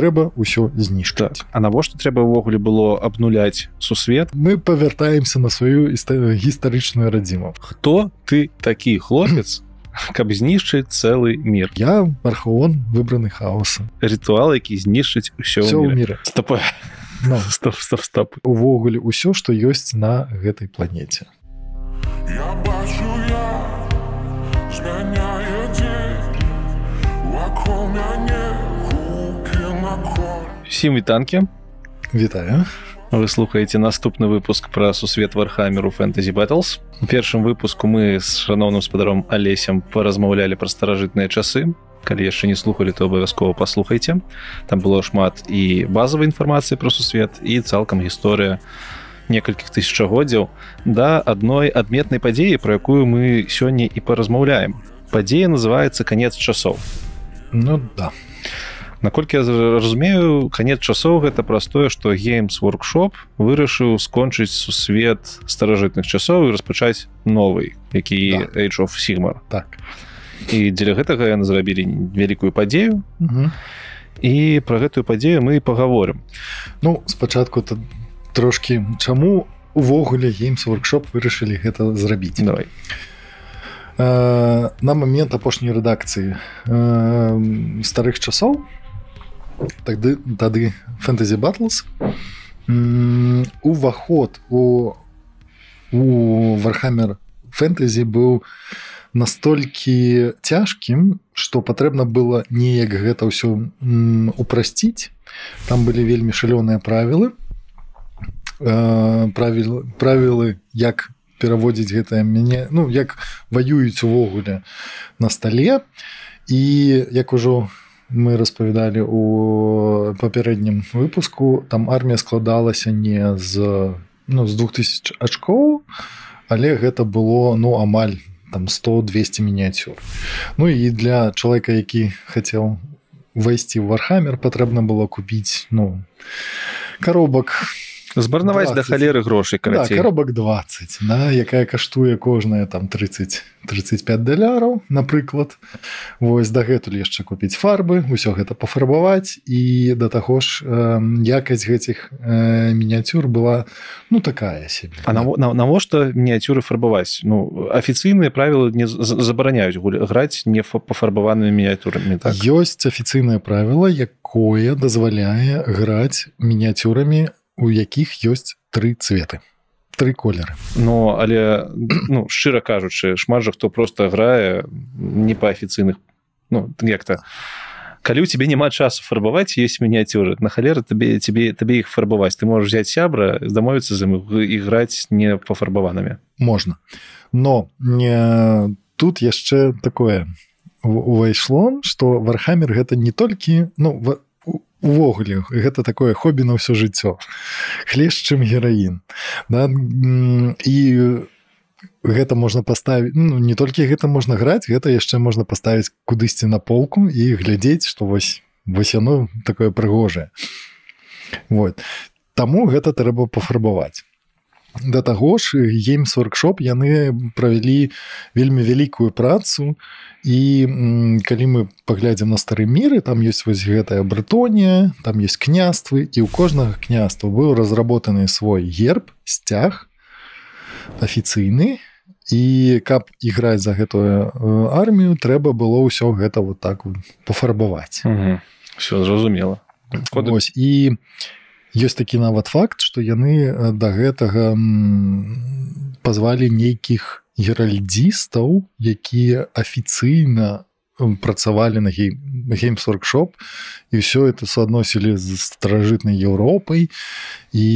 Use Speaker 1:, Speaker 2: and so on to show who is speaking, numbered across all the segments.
Speaker 1: трэба ўсё знішчаць
Speaker 2: так. А навошта трэба ўвогуле было абнуляць сусвет?
Speaker 1: Мы павяртаемся на сваю гістарычную радзіму.
Speaker 2: Хто ты такі хлопец каб знішчыць цэлы мир
Speaker 1: я архаон выбраны хаоса.
Speaker 2: Ритуал які знішчыць усё ў мире
Speaker 1: стоп ну, стоп стоп стоп. Увогуле ўсё што ёсць на гэтай планете я бачу я змяняю
Speaker 2: сім вітанкі.
Speaker 1: Вітаю.
Speaker 2: Вы слухаеце наступны выпуск пра сусвет вархамеру фэнтэзі battles у першым выпуску мы з шаноўным спадаром алесем паразмаўлялі пра старажытныя часы. Калі яшчэ не слухали то абавязкова паслухайте там было шмат і базавай інфармацыі про сусвет і цалкам гісторыя некалькіх тысячагоддзяў да адной адметнай падзеі про якую мы сёння і паразмаўляем. Падзея называется конец часоў
Speaker 1: ну да
Speaker 2: наколькі я разумею конец часоў гэта простое что геймс workshop вырашыў скончыць сусвет старажытных часоў і распачаць новый які да. age of сигмар
Speaker 1: так.
Speaker 2: І дзеля гэтага яны зрабілі вялікую падзею. Угу. і про гэтую падзею мы паговорым.
Speaker 1: Ну спачатку то трошки чаму увогуле геймс workshop вырашылі гэта зрабіць?
Speaker 2: Давай.
Speaker 1: Э, на момент апошняй рэдакцыі э, старых часоў тады тады фэнтэзі батлс уваход у у вархамер фэнтэзі быў настолькі цяжкім што патрэбна было неяк гэта ўсё упрасціць там былі вельмі шалёныя правілы. Правілы правілы як пераводзіць гэтае мяне ну як ваююць увогуле на стале. І як ужо мы распавядалі у папярэднім выпуску. Там армія складалася не з ну з 2000 ачкоў але гэта было ну амаль там 100-200 мініяцюр. Ну і для чалавека які хацеў увайсці ў вархамер патрэбна было купіць ну коробак
Speaker 2: збарнаваць да халеры грошай
Speaker 1: да, коробак 20 на якая каштуе кожная там 30 35 даляраў напрыклад. Вось дагэтуль яшчэ купіць фарбы ўсё гэта пафарбаваць. І да таго ж э, якасць гэтых э, мініяцюр была ну такая себе
Speaker 2: А навошта мініяцюры фарбаваць? Ну афіцыйныя правілы не забараняюць граць не пафарбаванымі мініатюрамі
Speaker 1: так? ёсць афіцыйнае правіла якое дазваляе граць мініяцюрамі у якіх ёсць тры цветы тры колеры.
Speaker 2: Ну але ну шчыра кажучы шмат жа хто просто грае не па афіцыйных ну як-то калі у тебе няма часу фарбаваць есть мініяцюры. На халеры табе тебе табе іх фарбаваць. Ты можешь взять сябра дамовіцца за іграць не пафарбаванымі.
Speaker 1: Можна. Но не тут яшчэ такое увайшло что вархамер гэта не толькі ну в увогуле гэта такое хобі на ўсё жыццё. Хлеш чым гераін. Да? і гэта можна паставіць ну, не толькі гэта можна граць гэта яшчэ можна паставіць кудысьці на полку і глядзець што вось вось яно такое прыгожае. Вот. Таму гэта трэба пафарбаваць да таго ж геймс воркшоп яны правялі вельмі вялікую працу. І калі мы паглядзім на стары міры там ёсць вось гэтая брытонія там есть княствы і ў кожнага княства быў разработаны свой герб сцяг афіцыйны. І каб іграць за гэтую армію трэба было ўсё гэта вот так пафарбаваць.
Speaker 2: Все зразумела.
Speaker 1: Ось, і ёсць такі нават факт што яны э, да гэтага пазвалі нейкіх геральдзістаў якія афіцыйна працавалі на геймс-воркшоп і ўсё это суадносілі з старажытнай Еўропай і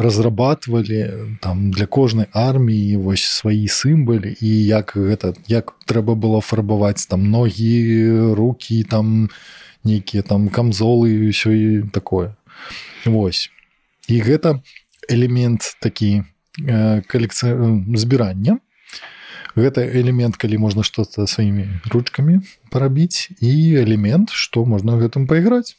Speaker 1: разрабатывалі там для кожнай арміі вось свае сімбалі і як гэта як трэба было фарбаваць там ногі руки там нейкія там камзолы і ўсё і такое Вось. І гэта элемент такі э, калекцыя збірання. Гэта элемент калі можна что-то сваімі ручкамі парабіць і элемент што можна гэтым пайграць.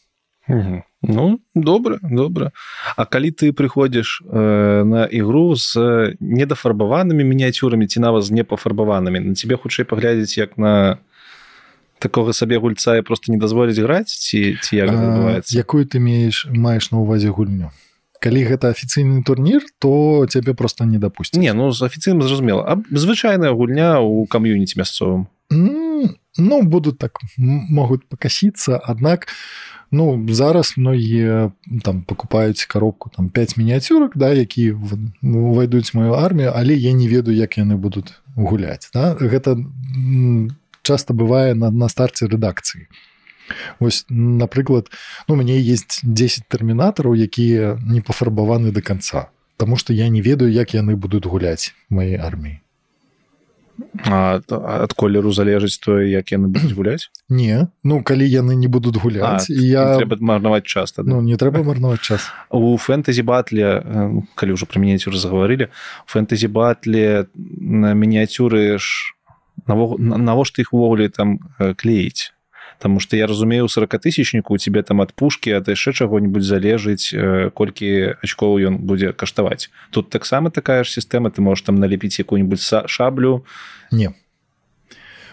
Speaker 2: Ну добра добра. А калі ты прыходзіш э, на ігру з недафарбаванымі мініяцюрамі ці нават з непафарбаванымі на цябе хутчэй паглядзець як на такога сабе гульца і просто не дазволіць граць ці ці як адбываецца?
Speaker 1: якую ты мееш маеш на увазе гульню? Калі гэта афіцыйны турнір то цябе просто не дапусці
Speaker 2: не ну з афіцыйным зразумела. А звычайная гульня у кам'юніці мясцовым?
Speaker 1: Ну будут так могуць пакасіцца аднак ну зараз многія там покупаюць коробку там 5 мініяцюрак да які увайдуць мою армію але я не ведаю як яны будуць гуляць да? гэта часто бывае на, на старце рэдакцыі Вось напрыклад ну мне есть 10 тэрмінатараў якія не пафарбаваны до конца Таму что я не ведаю як яны будуць гуляць моей арміі
Speaker 2: ад колеру залежыць тое як яны будуць гуляць
Speaker 1: не ну калі яны не будуць гуляць а, я
Speaker 2: марнаваць часто
Speaker 1: ну не трэба марнаваць час.
Speaker 2: У фэнтэзі батле калі ўжо пра мініяцюры загаварылі фэнтэзі батле на мініяцюры ж навошта іх увогуле там клеіць Таму што я разумею 40тысячніку у тебе там ад пушки ад яшчэ чаго-нибудь залежыць колькі ачкоў ён будзе каштаваць тут таксама такая ж сістэма ты можешь там налепіць якую-нибудь шаблю.
Speaker 1: Не.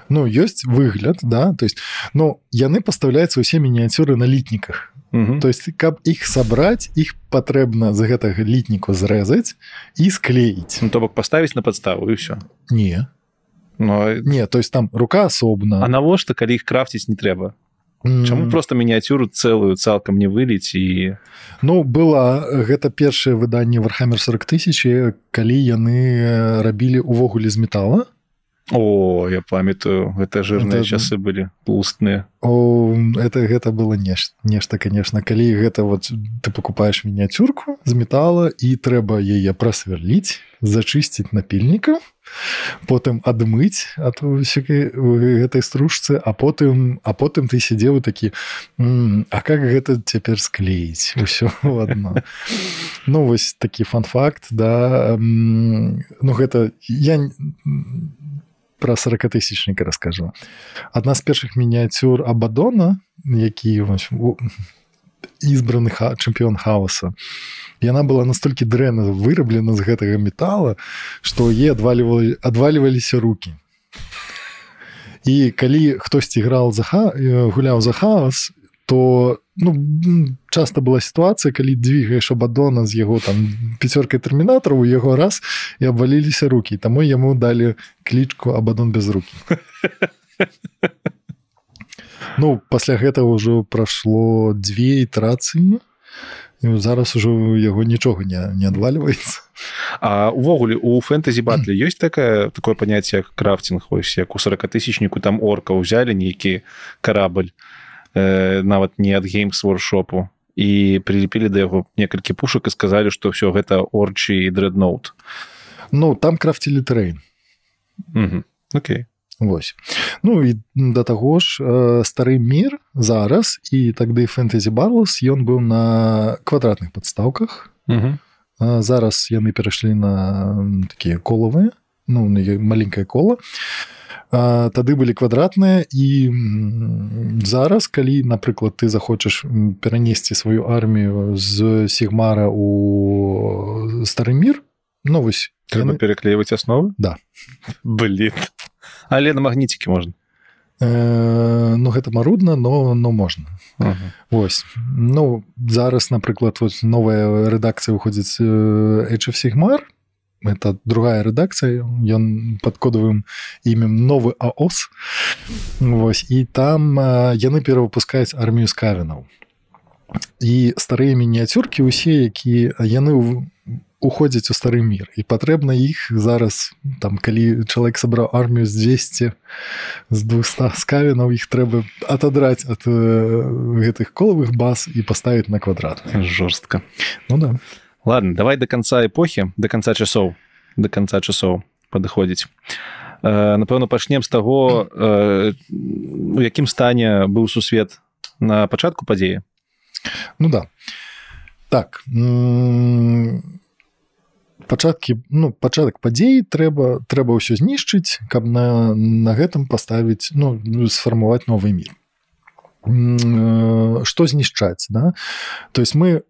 Speaker 1: Ну ёсць выгляд да то есть но яны пастаўляюцца ўсе мініяцюры на літніках то есть каб іх сабраць іх патрэбна з гэтага літніку зрэзаць і склеіць
Speaker 2: ну, то бок паставіць на падставу і все
Speaker 1: не но не то есть там рука асобна
Speaker 2: А навошта калі іх крафціць не трэба? Чаму просто мініяцюру цэлую цалкам не выліць і
Speaker 1: Ну была гэта першае выданне вархаммер 40 тысяч калі яны рабілі увогуле з металла
Speaker 2: О я памятаю гэта жирныя это... часы былі устныя
Speaker 1: О это гэта было нешта нешта конечно. Калі гэта вот ты покупаешь мініяцюрку з металла і трэба яе прасверліць зачысціць напільнікаў потым адмыць ад гэтай стружцы а потым а потым ты сидзеў такі а как гэта цяпер склеіць усё одно ну вось такі фан-факт да ну гэта я про 40тысячніка раскажу адна з першых мініяцюр абадона які избранных чэмпіён хаоса. Яна была настолькі дрэнна выраблена з гэтага металла што е адвалівалі адваліваліся руки. І калі хтосьці грал за ха гуляў за хаос то ну часто была сітуацыя калі двигаеш абадона з яго там пяцёркай тэрмінатару у яго раз і абваліліся руки таму яму далі клічку абадон без руки ну пасля гэтага ўжо прайшло две ітэрацыі зараз ужо яго нічога не не адвальваецца.
Speaker 2: А увогуле у фэнтэзі батлі ёсць такая такое паняцце як крафтинг ось як у 40тысячніку там орка ўзялі нейкі карабль э, нават не ад геймс воршопу і прилепілі да яго некалькі пушак і сказалі што ўсё гэта орчы і дрэдноут
Speaker 1: Ну там крафцілі трэйн
Speaker 2: Окей.
Speaker 1: Вось. Ну і да таго ж э, стары мір зараз і тады фэнтэзі барлас ён быў на квадратных падстаўках. Зараз яны перайшлі на такія колавыя ну маленькае кола тады былі квадратныя і зараз калі напрыклад ты захочаш перанесці сваю армію з сігмара у стары мір ну вось
Speaker 2: трэба пераклейваць асновы?
Speaker 1: Да.
Speaker 2: Былі але на магніцікі можна.
Speaker 1: Э, ну гэта марудна но но можна. Ага. Вось. Ну зараз напрыклад вот новая рэдакцыя выходзіць э, сігмар это другая рэдакцыя ён под кодавым імем новы аос Вось і там яны перавыпускаюць армію скавінаў. І старыя мініяцюркі усе якія яны ў уходзяць у стары мір. І патрэбна іх зараз там калі чалавек сабраў армію з 200 з 200 скавінаў іх трэба атадраць ад э, гэтых колавых баз і паставіць на квадрат.
Speaker 2: Жорстка.
Speaker 1: Ну да
Speaker 2: ладно давай до конца эпохі до конца часоў до конца часоў падыходзіць э, напэўна пачнем з таго э, у якім стане быў сусвет на пачатку падзеі.
Speaker 1: Ну да. Так пачаткі ну пачатак падзей трэба трэба ўсё знішчыць каб на на гэтым паставіць ну сфармаваць новы мір. Что знішчаць да? То есть мы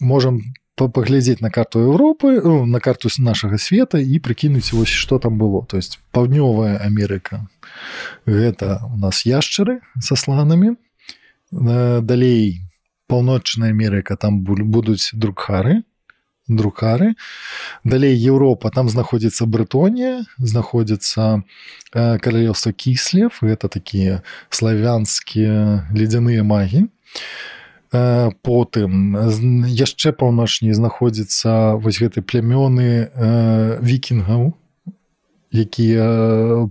Speaker 1: можем паглядзець на карту Европы ну, на карту нашага света і прыкінуць вось что там было. То есть паўднёвая Амерыка гэта у нас яшчары са сланамі далей паўночная Амерыка там будуць друкхары друкары далей Еўропа там знаходзіцца Брытонія знаходзіцца каралевства кіслев гэта такія славянскія ледзяныя магі потым яшчэ паўночней знаходзіцца вось гэты плямёны вікінгаў якія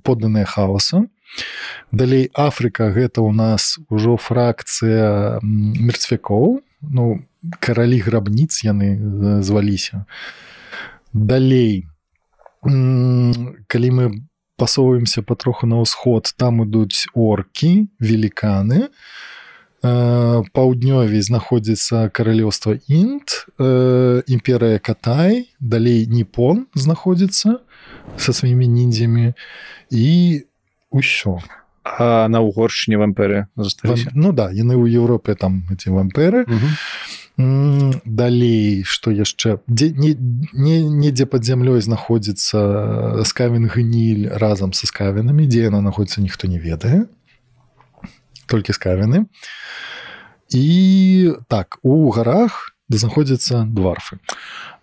Speaker 1: подданыя хаоса далей Афрыка гэта ў нас ужо фракцыя мерцвякоў. Ну каралі грабніц яны зваліся. Далей калі мы пасоўваемся патроху на ўсход там ідуць оркі веліканы паўднёвей знаходзіцца каралёўства інт імперыя катай далей ніпон знаходзіцца са сваімі ніндзямі і ўсё
Speaker 2: а на угоршыне вампэры
Speaker 1: ну да яны ў Еўропе там эти вампэры угу далей что яшчэ дзе недзе под зямлёй знаходзіцца скавен гніль разам са скавінамі дзе яна находіцца ніхто не ведае толькі скавіны і так у гарах знаходзяцца дварфы.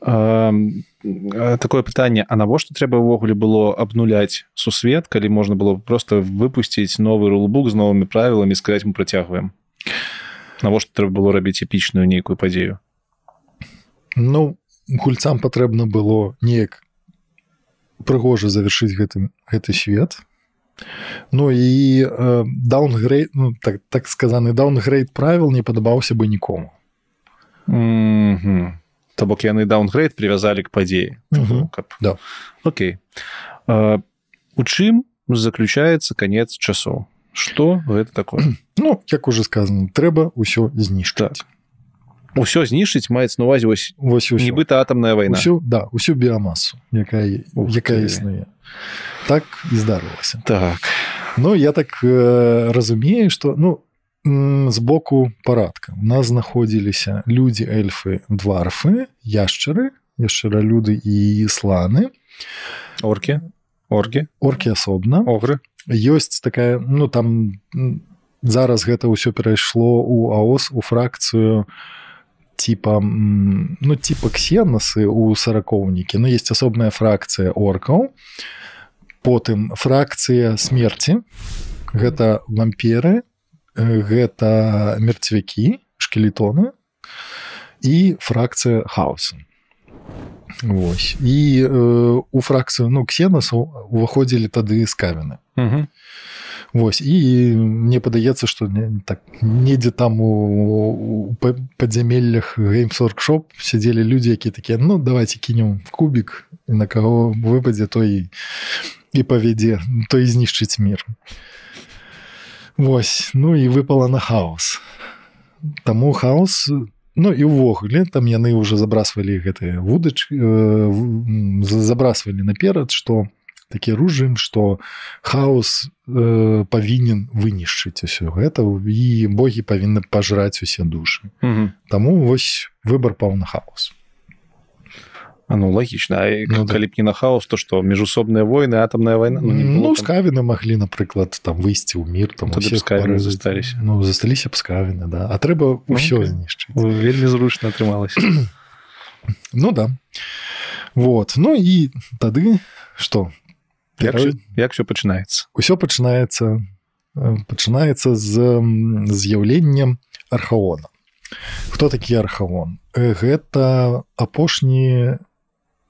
Speaker 2: Такое пытанне А навошта трэба ўвогуле было абнуляць сусвет калі можна было просто выпусціць новы рулбук з новымі правіламі сказать мы працягваем а навошта трэба было рабіць эпічную нейкую падзею
Speaker 1: ну гульцам патрэбна было неяк прыгожа завершыць гэтым гэты свет Ну і даунгрей ну, так, так сказаны даунгрейд правіл не падабаўся бы нікому.
Speaker 2: Mm -hmm. То бок яны даунгрейд привязалі к падзеі.
Speaker 1: Mm -hmm. каб... да.
Speaker 2: Окей. У чым заключаецца канец часоў? Что гэта такое?
Speaker 1: Ну як уже сказано трэба ўсё знішчаць
Speaker 2: ўсё знішчыць маецца на увазе вось
Speaker 1: вось
Speaker 2: нібыта атамная вайна
Speaker 1: ўсю, да усю біямасу якая якая існуе так і здарылася
Speaker 2: так.
Speaker 1: Ну я так э, разумею что ну з боку парадка у нас знаходзіліся людзі эльфы дварфы яшчары яшчара люды і сланы.
Speaker 2: Оркі оргі
Speaker 1: оркі асобна
Speaker 2: огры.
Speaker 1: Ёсць такая ну там зараз гэта ўсё перайшло у аос у фракцыю типа ну типа ксенасы у саракоўнікі но есть асобная фракцыя оркаў потым фракцыя смерти. Гэта вамперы гэта мерцвякі шкелетоны і фракцыя хаоса. Вось і э, у фракцыю ну ксенасаў уваходзілі тады скавіны Вось. І мне падаецца што не, так недзе там у, у падзямеллях геймсоркшоп сядзелі людзі якія такія ну давайте кінем кубік на каго выпадзе той і павядзе той знішчыць мир Вось. Ну і выпала на хаос. Таму хаос Ну і ўвогуле там яны ўжо забрасвалі гэтыя вудачы э, забрасвалі наперад што такі ружым што хаос павінен вынішчыць усё гэта і богі павінны пажраць усе душы Таму вось выбор паў на хаос.
Speaker 2: Ну лагічна ну, калі б не на хаос то што міжусобныя войны атамная вайна
Speaker 1: ну, ну скавіны маглі напрыклад там выйсці ў мір там
Speaker 2: засталіся
Speaker 1: ну засталіся б скавіны да. А трэба ўсё ну, знішчыць
Speaker 2: вельмі зручна атрымалася
Speaker 1: ну да. Вот. Ну і тады что
Speaker 2: як, як все пачынаецца
Speaker 1: усё пачынаецца пачынаецца з з'яўленнем архаона. Хто такі архавон гэта апошні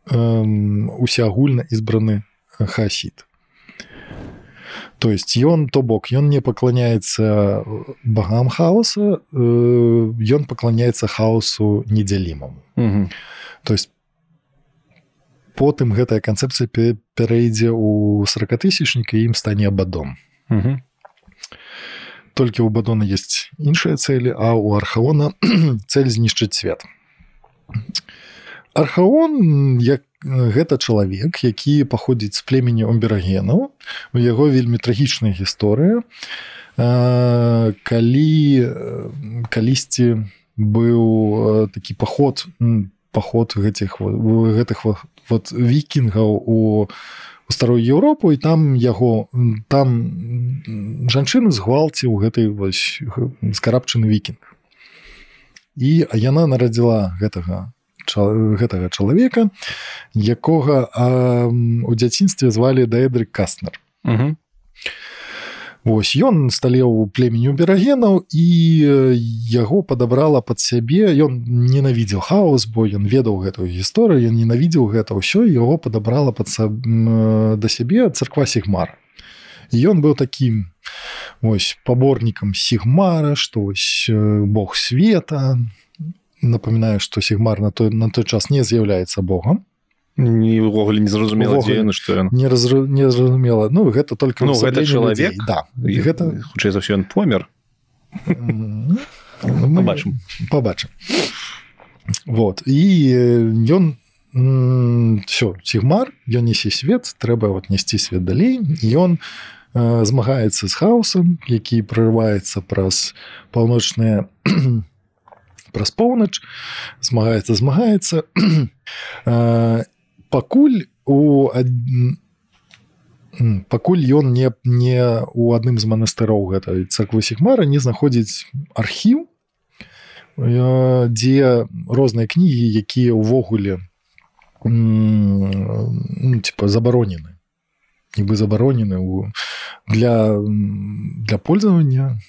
Speaker 1: усеагульна избраны хасід то есть ён то бок ён не пакланяецца багам хаоса ён пакланяецца хаосу недзялімаму. То есть потым гэтая канцэпцыя пярэйдзе у 40тысячніка ім стане абадом. Толькі у бадона есть іншыя цэлі а у архаона цель знішчыць свет архаон як гэта чалавек які паходзіць з племені омберагенаў. У яго вельмі трагічная гісторыя. Калі калісьці быў такі паход паход гэтых гэтых вот вікінгаў у старую Еўропу і там яго там жанчыны згвалціў гэтай вось скарабчыны вікінг. І яна нарадзіла гэтага гэтага чалавека якога у дзяцінстве звалі даэдрык каснер Вось ён сталеў племені берагенаў і яго падабрала под сябе. Ён ненавідзеў хаос бо ён ведаў гэтую гісторыю ён ненавідзеў гэта ўсё яго падабрала под да сябе царква сігмар. Ён быў такім ось паборнікам сігмара што Бог света напоминаю что сігмар на той на той час не з'яўляецца Богом
Speaker 2: увогуле незразумела дзеяны што ён
Speaker 1: не раз незразумела ну гэта только
Speaker 2: ну, гэта чалавек
Speaker 1: да. і гэта
Speaker 2: хутчэй за ўсё ён помер. Побачым
Speaker 1: побачым вот. І ён все сігмар ён несе свет трэба вот несці свет далей. Ён змагаецца з хаосам які прорываецца праз паўночныя праз поўнач. Змагаецца змагаецца пакуль у пакуль ён не не у адным з манастыроў гэтай царквы сігмара не знаходзіць архіў дзе розныя кнігі якія ўвогуле ну, типа забаронены. Нібы забаронены у для для пользования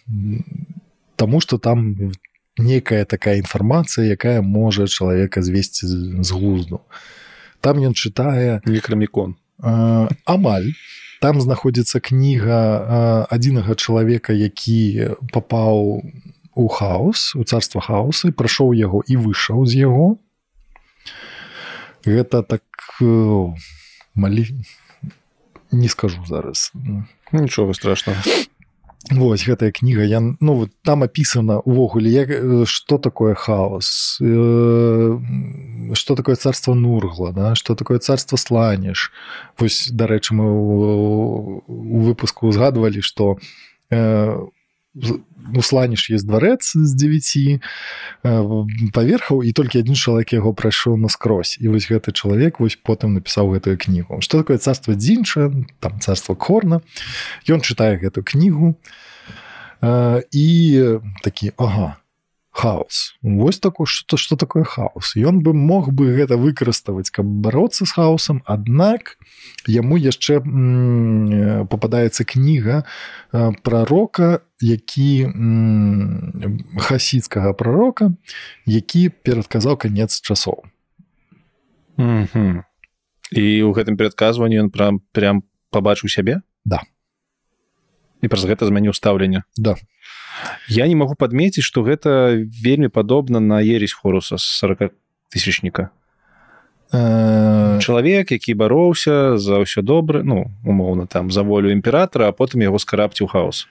Speaker 1: тому что там некая такая інфармацыя якая можа чалавека звесці з глузду там ён чытае
Speaker 2: некрамікон.
Speaker 1: амаль. Там знаходзіцца кніга адзінага чалавека які папаў у хаос у царства хаосы прайшоў яго і выйшаў з яго. Гэта так малі не скажу зараз.
Speaker 2: Нічога страшного
Speaker 1: Вось гэтая кніга я ну вот там опісана увогуле як что такое хаос что такое царство нургла да что такое царство сланіш. Вось дарэчы мы у выпуску узгадывалі что у сланіш есть дварэц з 9 паверхаў і толькі адзін чалавек яго прайшоў наскрозь і вось гэты чалавек вось потым напісаў гэтую кнігу что такое царство дзінча там царство корна? Ён чытае гэту кнігу і такі ага хаос. Вось такое что что такое хаос. Ён бы мог бы гэта выкарыставаць каб бароться з хаосам аднак яму яшчэ попадаецца кніга пророка які хасідскага пророка які перадказаў конец часоў.
Speaker 2: Mm -hmm. і ў гэтым перадказванні ён прям прям побачыў сябе?
Speaker 1: Да
Speaker 2: і праз гэта змяніў стаўленне.
Speaker 1: Да.
Speaker 2: Я не магу падмеціць што гэта вельмі падобна на ересь хоруса з 40 тысячніка чалавек які бароўся за ўсё добра ну умоўна там за волю імператора а потым яго скарабціў хаос.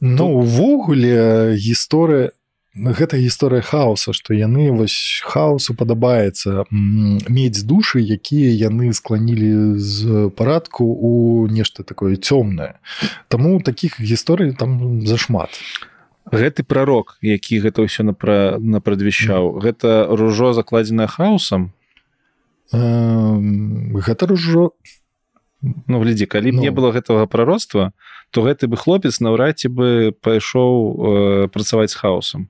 Speaker 1: Ну увогуле гісторыя гэта гісторыя хаоса што яны вось хаосу падабаецца мець душы якія яны скланілі з парадку у нешта такое цёмнае. Таму такіх гісторый там зашмат.
Speaker 2: Гэты прарок які гэта ўсё напра напрадвяшчаў mm. гэта ружо закладзена хаосам?
Speaker 1: Гэта ружо.
Speaker 2: Ну глядзі калі ну... не было гэтага прароцтва то гэты бы хлопец наўрад ці бы пайшоў э, працаваць з хаосам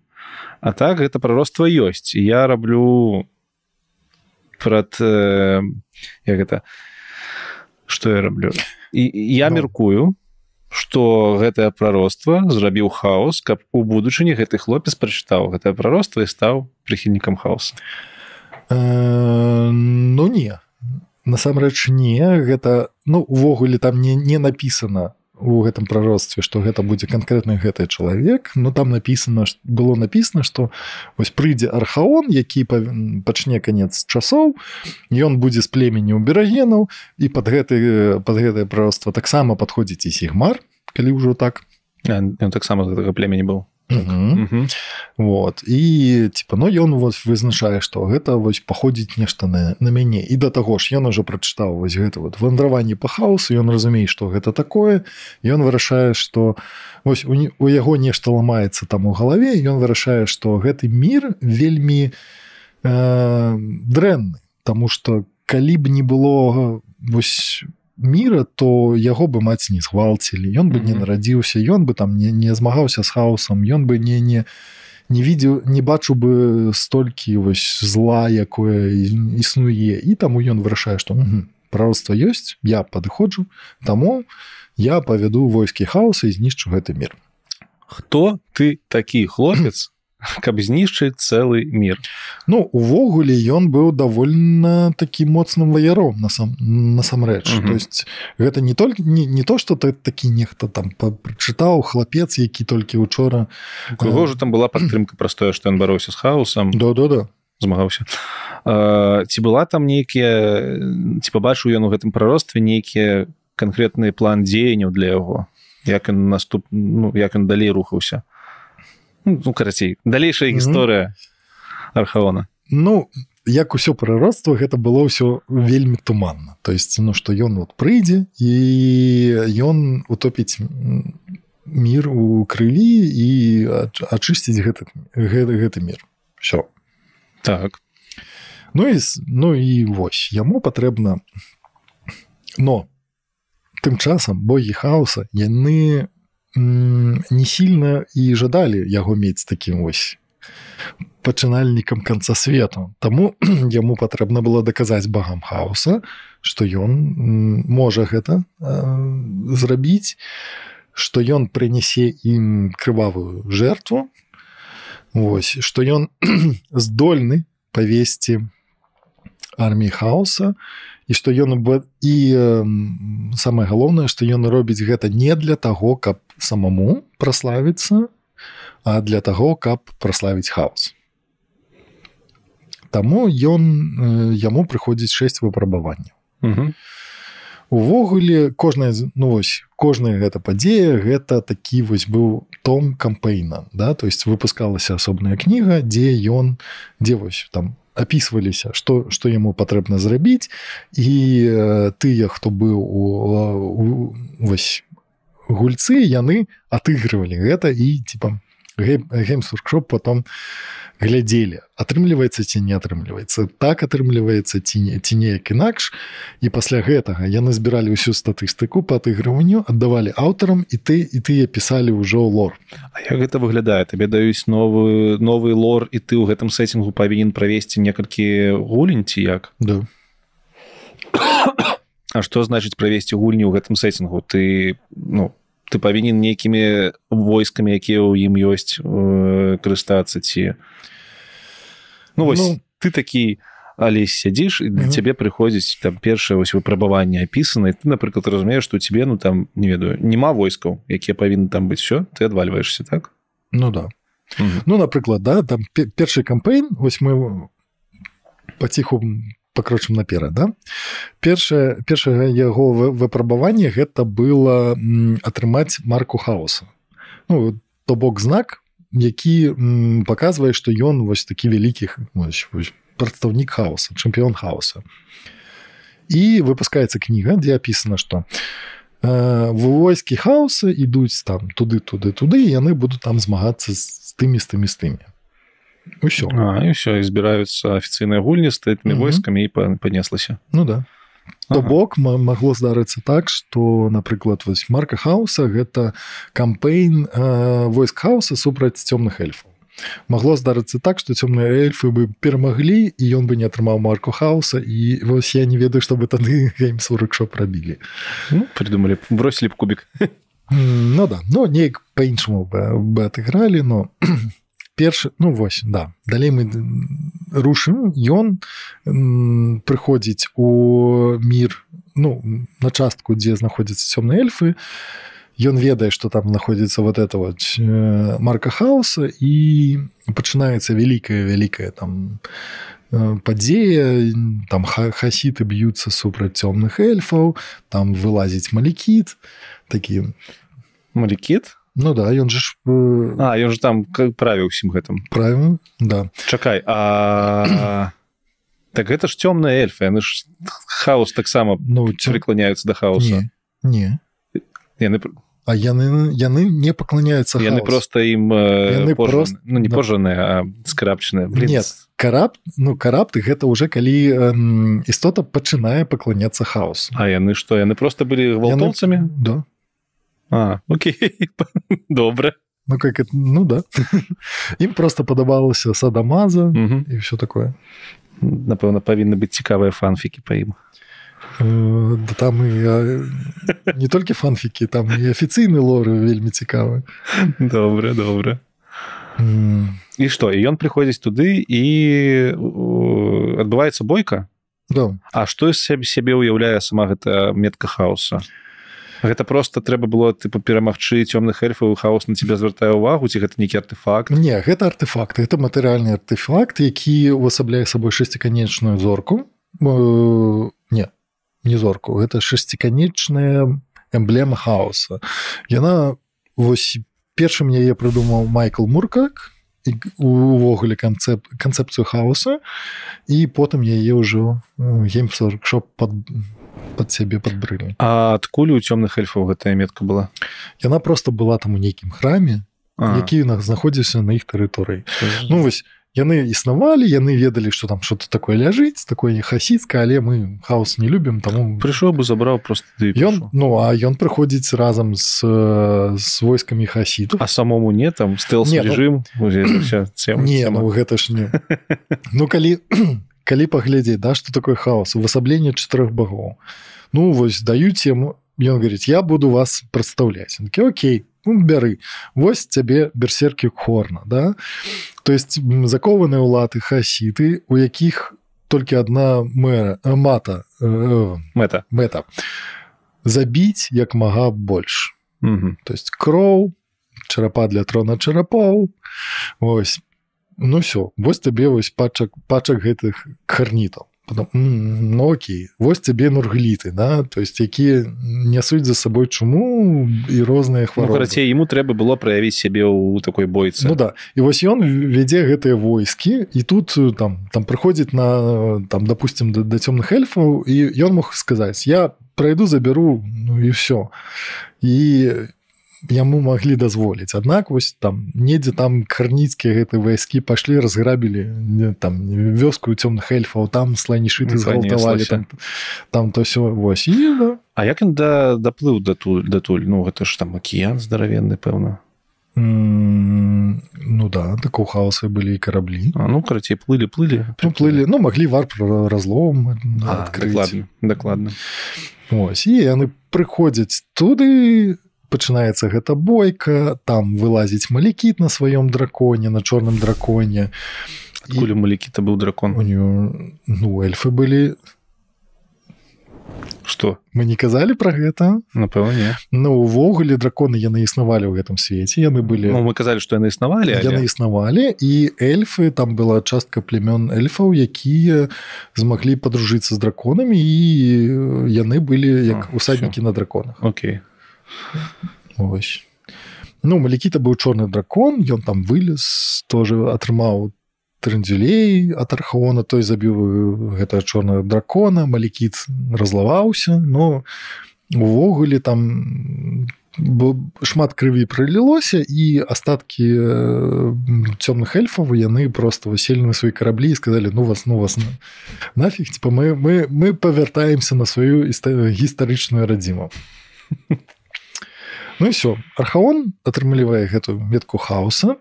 Speaker 2: А так гэта прароцтва ёсць я раблю прад э, як гэта что я раблю і я ну. меркую что гэтае прароцтва зрабіў хаос каб у будучыні гэты хлопец прачытаў гэтае прароцтва і стаў прыхільнікам хаоса.
Speaker 1: Э, ну не. Насамрэч не гэта ну увогуле там не не написано у гэтым прароцтве што гэта будзе канкрэтны гэты чалавек но там написано было написано что вось прыйдзе архаон які пачне конец часоў ён будзе з племені у берагенаў і под гэты под гэтае прароцтва таксама падходзіць і сігмар калі ўжо так.
Speaker 2: Таксама гэтага племені быў
Speaker 1: вот. І типа но ну, ён вот вызначае что гэта вось паходзіць нешта на, на мяне. І да таго ж ён уже прачытаў вось гэта вот вандраванні па хаосу ён разумее что гэта такое. Ён вырашае что вось у, у яго нешта ламаецца там у галаве ён вырашае что гэты мир вельмі э, дрэнны. Таму что калі б не было вось мира то яго бы маці не згвалцілі. Ён бы mm -hmm. не нарадзіўся ён бы там не, не змагаўся з хаосам ён бы не не не видеў не бачу бы столькі вось зла якое існуе. І таму ён вырашае што праўства ёсць я падыходжу таму я павяду войскі хаоса і знішчу гэты мир
Speaker 2: хто ты такі хлопец каб знішчыць цэлы мир
Speaker 1: Ну увогуле ён быў довольно такі моцным ваяром насам насамрэч. Mm -hmm. то есть гэта не только не, не то что ты такі нехта там прачытаў хлапец які толькі учора
Speaker 2: кого же там была падтрымка простое что ён бароўся з хаосам.
Speaker 1: Да да да.
Speaker 2: Змагаўся. Ці была там нейкія ці побачыў ён у гэтым праростве нейкія конкретны план дзеянняў для яго? Як ён наступ ну, як ён далей рухаўся ну карацей далейшая гісторыя mm -hmm. архаона.
Speaker 1: Ну як усё прыроцтва гэта было ўсё вельмі туманна. То есть ну что ён вот прыйдзе і ён утопіць мир у крыві і ачысціць гэты гэты, гэты мир все
Speaker 2: так.
Speaker 1: Ну і ну і вось яму патрэбна но тым часам богі хаоса яны не сильно і жадалі яго мець таким ось пачынальнікам конца свету. Таму яму патрэбна было даказаць багам хаоса что ён можа гэта э, зрабіць что ён прынясе ім крывавую жертву. Вось что ён здольны павесці арміі хаоса і што ён і самае галоўнае што ён робіць гэта не для таго каб самому праславіцца а для таго каб праславіць хаос. Таму ён яму прыходзіць 6 выпрабаванняў. Увогуле кожная ну, вось кожная гэта падзея гэта такі вось быў том кампейна да? То есть выпускалася асобная кніга дзе ён дзе вось там опісваліся что что яму патрэбна зрабіць і э, тыя хто быў у, у вось гульцы яны отыгрывалі гэта і типа геймсуркшоп потом глядзелі атрымліваецца ці не атрымліваецца. Так атрымліваецца ці не ці неяк інакш. І пасля гэтага яны збіралі ўсю статыстыку по атыгрыванню аддавалі аўтарам і ты і тыя пісалі ўжо лор.
Speaker 2: А як гэта выглядае? Табе даюць новую новый лор і ты ў гэтым сетингу павінен правесці некалькі гулень ці як?
Speaker 1: Да.
Speaker 2: А што значыць правесці гульню ў гэтым сетингу ты ну ты павінен нейкімі войскамі якія ў ім ёсць э, карыстацца ці ну вось ну, ты такі але сядзіш і для угу. цябе прыходзіць там першае вось выпрабаванне апісана ты напрыклад разумееш што тебе ну там не ведаю няма войскаў якія павінны там быць все ты адвальваешься так?
Speaker 1: Ну да. Угу. ну напрыклад да там першы кампейн вось мы паціху пакрочым наперад да? Першае першага яго выпрабаванне гэта было атрымаць марку хаоса. Ну то бок знак які паказвае што ён вось такі вялікіх прадстаўнік хаоса чэмпіён хаоса. І выпускаецца кніга дзе апісана што э, войскі хаоса ідуць там туды туды туды яны будуць там змагацца з тымі з тымі з тымі
Speaker 2: ўсё а, і ўсё і збіраюцца афіцыйныя гульні з тымі войскамі і панеслася
Speaker 1: ну да. То бок магло здарыцца так что напрыклад вось марка хауса гэта кампейн э, войск хауса супраць цёмных эльфаў. Магло здарыцца так что цёмныя эльфы бы перамаглі і ён бы не атрымаў марку хауса і вось я не ведаю чтобы тады геймсурыкшо прабілі.
Speaker 2: Ну, придумали бросілі б кубик
Speaker 1: ну да. Но неяк по-іншаму бы отыгралі но першы ну вось да. Далей мы рушым ён прыходзіць у мир ну на частку дзе знаходзяцца цёмныя эльфы. Ён ведае что там знаходзіцца вот это вот э, марка хаоса і пачынаецца вялікая вялікая там э, падзея. Там хасіты б'юцца супраць цёмных эльфаў там вылазіць малікіт такі
Speaker 2: малікіт
Speaker 1: Ну да ён же ж
Speaker 2: э... А ён же там правіў усім гэтым
Speaker 1: правильно да.
Speaker 2: Чакай а так гэта ж цёмная эльфа яны ж хаос таксама ну прыкланяюцца да хаоса.
Speaker 1: не, не.
Speaker 2: яны
Speaker 1: а яны яны не паклоняюцца
Speaker 2: яны просто ім
Speaker 1: Яны
Speaker 2: пожаны,
Speaker 1: прост-
Speaker 2: ну не
Speaker 1: да.
Speaker 2: пожаны а скрапчаны
Speaker 1: Нет. караб ну карабты гэта уже калі эм, істота пачынае пакланяцца хаос
Speaker 2: А яны што яны просто былі гвалтоўцамі
Speaker 1: да
Speaker 2: А окей добра
Speaker 1: ну как это ну да. Ім просто падабалася садамаза
Speaker 2: Мгм.
Speaker 1: і все такое.
Speaker 2: Напэўна павінны быць цікавыя фанфікі па ім.
Speaker 1: Э, да там і не толькі фанфікі там і афіцыйны лоры вельмі цікавы.
Speaker 2: Добра добра
Speaker 1: М,
Speaker 2: і што і ён прыходзіць туды і адбываецца бойка?
Speaker 1: Да.
Speaker 2: А што з сябе ўяўляе сама гэта метка хаоса гэта просто трэба было тыпу перамагчы цёмных эльфаў хаос на тебе звяртае ўвагу ці гэта нейкі артефакт
Speaker 1: не гэта артефакт это матэрыяльны артефакт які увасабляе сабой шасціканечную зорку. Э, не не зорку это шасціканечная эмблема хаоса. Яна вось першым яе прыдумаў майкл муркак увогуле канцэп канцэпцыю хаоса і потым яе ўжо геймсоркшоп под под сябе падбрылі
Speaker 2: А адкуль у цёмных эльфаў гэтая метка была?
Speaker 1: Яна просто была там у нейкім храме
Speaker 2: А,
Speaker 1: які на- знаходзіўся на іх тэрыторыі. Ну вось яны існавалі яны ведалі что там что-то такое ляжыць такое не хасіцка але мы хаос не любім таму
Speaker 2: прыйшоў бы забраў просто
Speaker 1: ён
Speaker 2: пішоў.
Speaker 1: ну а ён прыходзіць разам з э, з войскамі хасіту
Speaker 2: а самому не там
Speaker 1: Не, ну-
Speaker 2: режим
Speaker 1: не ну гэта ж не. Ну калі калі паглядзець да что такое хаос увасабленне чатырох багоў. Ну вось даюць яму ён говорит я буду вас прадстаўляць такі, Окей ну, бяры вось цябе берсеркі хорна да? То есть закованыя ўлаты хасіты у якіх толькі одна мэра э, мата э,
Speaker 2: мэта.
Speaker 1: мэта. Забіць як мага больш.
Speaker 2: Мгм.
Speaker 1: то есть кроў чарапа для трона чарапоў. Ось ну все вось табе вось пачак пачак гэтых карнітаў. Потом, «М, ну окей вось цябе нургліты да? То есть якія нясуць за сабой чуму і розныя
Speaker 2: ну,
Speaker 1: хваробы.
Speaker 2: карацей ему трэба было праявіць сябе ў такой бойцы.
Speaker 1: Ну да і вось ён вядзе гэтыя войскі і тут э, там там прыходзіць на там допустим да, да цёмных эльфаў і ён мог сказаць я пройду забяру ну і все і яму маглі дазволіць аднак вось там недзе там карніцкія гэты вайскі пашлі разграбілі там вёску цёмных эльфаў там сланішыты згвалтавалі
Speaker 2: Занеслася.
Speaker 1: там, там то все вось і да.
Speaker 2: А як ён да даплыў датуль датуль ну гэта ж там акіян здаравенны пэўна
Speaker 1: М, ну да так у хаосы былі караблі
Speaker 2: А, ну карацей плылі плылі
Speaker 1: ну, плылі ну маглі варп разлом адкрыць.
Speaker 2: дакладна дакладна
Speaker 1: Ось і яны прыходзяць туды пачынаецца гэта бойка там вылазіць малікіт на сваём драконе на чорным драконе.
Speaker 2: Адкуль у малікіта быў дракон?
Speaker 1: У нее ну эльфы былі.
Speaker 2: Что
Speaker 1: мы не казалі про гэта.
Speaker 2: Напэўна не.
Speaker 1: Ну увогуле драконы яны існавалі ў гэтым свеце яны былі.
Speaker 2: Ну, мы казалі што яны існавалі
Speaker 1: яны
Speaker 2: але...
Speaker 1: існавалі і эльфы там была частка племён эльфаў якія змаглі падружыцца з драконамі і яны былі як усаднікі на драконах.
Speaker 2: Окей
Speaker 1: Ось. Ну малікіта быў чорны дракон ён там вылез тоже атрымаў трындзюлей ад архаона той забіў гэта чорнага дракона малікіт разлаваўся но увогуле там шмат крыві прылілося і астаткі цёмных эльфаў яны просто выселі на свае караблі і сказалі ну вас ну вас на... нафіг типа мы мы мы павяртаемся на сваю іста- гістарычную радзіму Ну і все архаон атрымлівае гэтую метку хаоса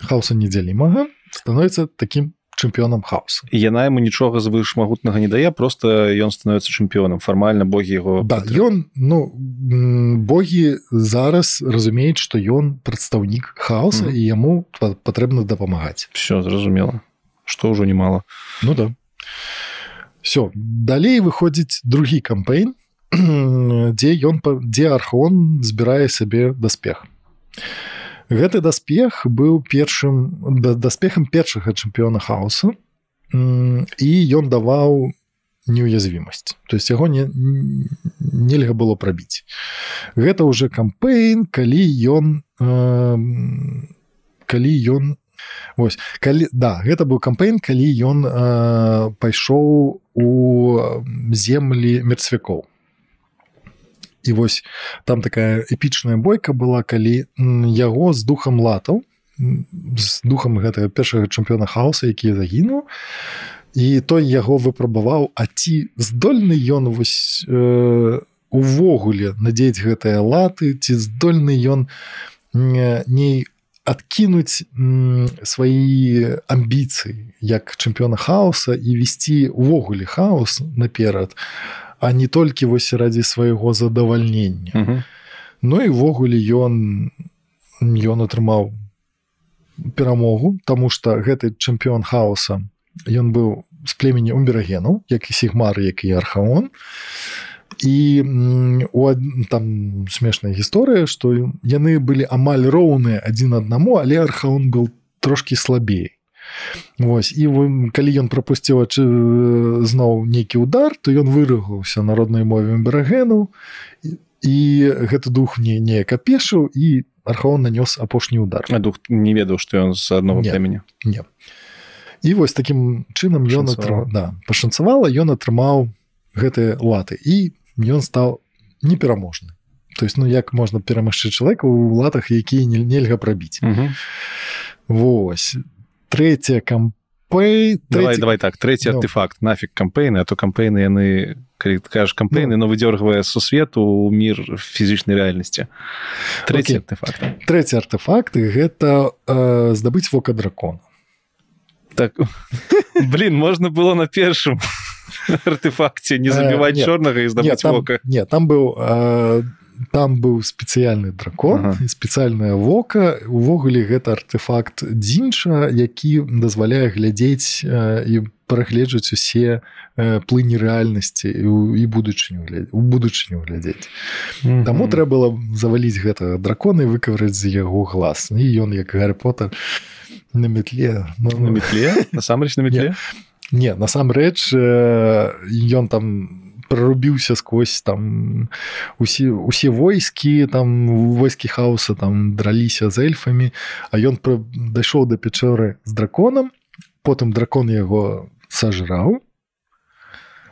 Speaker 1: хаоса недзялімага становіцца таким чэмпіёнам хаоса.
Speaker 2: Яна яму нічога звышмагутнага не дае просто ён становіцца чэмпіёнам. Фармальна богі яго
Speaker 1: да ён ну м, богі зараз разумеюць што ён прадстаўнік хаоса
Speaker 2: Мгм.
Speaker 1: і яму па- патрэбна дапамагаць.
Speaker 2: Все зразумела. Што ўжо немало
Speaker 1: Ну да. Все далей выходзіць другі кампейн дзе ён дзе архон збірае сабе даспех. Гэты даспех быў першым да, даспехам першага чэмпіёна хаоса і ён даваў неуязвімасць. То есть яго не нельга было прабіць. Гэта уже кампейн калі ён э, калі ён Вось калі да гэта быў кампейн калі ён э, пайшоў у землі мерцвякоў і вось там такая эпічная бойка была калі яго з духам латаў з духам гэтага першага чэмпіёна хаоса які загінуў. І той яго выпрабаваў а ці здольны ён вось э, увогуле надзець гэтыя латы ці здольны ён не адкінуць свае амбіцыі як чэмпіёна хаоса і весці увогуле хаос наперад. а не толькі вось радзі свайго задавальнення. -huh. Ну і ввогуле ён ён атрымаў перамогу тому что гэты чэмпіён хаоса ён быў з племені умберагену як і сігмар як і архаон. І у там смешная гісторыя што яны былі амаль роўныя адзін аднаму але архаон был трошки слабей Вось і калі ён прапусціў зноў нейкі удар то ён вырыгаўся народнай мове берагену і гэты дух не неяк апешыў і архаон нанёс апошні удар
Speaker 2: а дух не ведаў што ён з адного племені?
Speaker 1: не. І вось таким чынам ён атрымаў да пашанцавала ён атрымаў гэтыя латы і ён стаў непераможны. То есть ну як можна перамагчы чалавека у латах якія не нельга прабіць. Вось трэцяя кампанія
Speaker 2: Пэй, давай, давай так третий no. Ну. артефакт нафиг кампейны а то кампейны яны кажаш кампейны no. но выдергвае сусвету у мир фізічнай рэальнасці третий okay. артефакт
Speaker 1: третий артефакт гэта э, здабыць вока дракона
Speaker 2: так блин можно было на першым артефакце не забіваць э, чорнага і здабыць вока
Speaker 1: не там быў э, там быў спецыяльны дракон ага. спецыяльная вока. Увогуле гэта артефакт дзінча які дазваляе глядзець і прагледжваць усе плыні рэальнасці і будучыню у будучыню глядзець. Таму трэба было заваліць гэта дракона і выкавраць з яго глаз і ён як гарри пота на метле
Speaker 2: ну, на метле? Насамрэч на метле?
Speaker 1: Не насамрэч ён там прорубіўся сквозь там усе усе войскі там войскі хаоса там драліся з эльфамі а ён дайшоў да печоры з драконам потым дракон яго сажраў.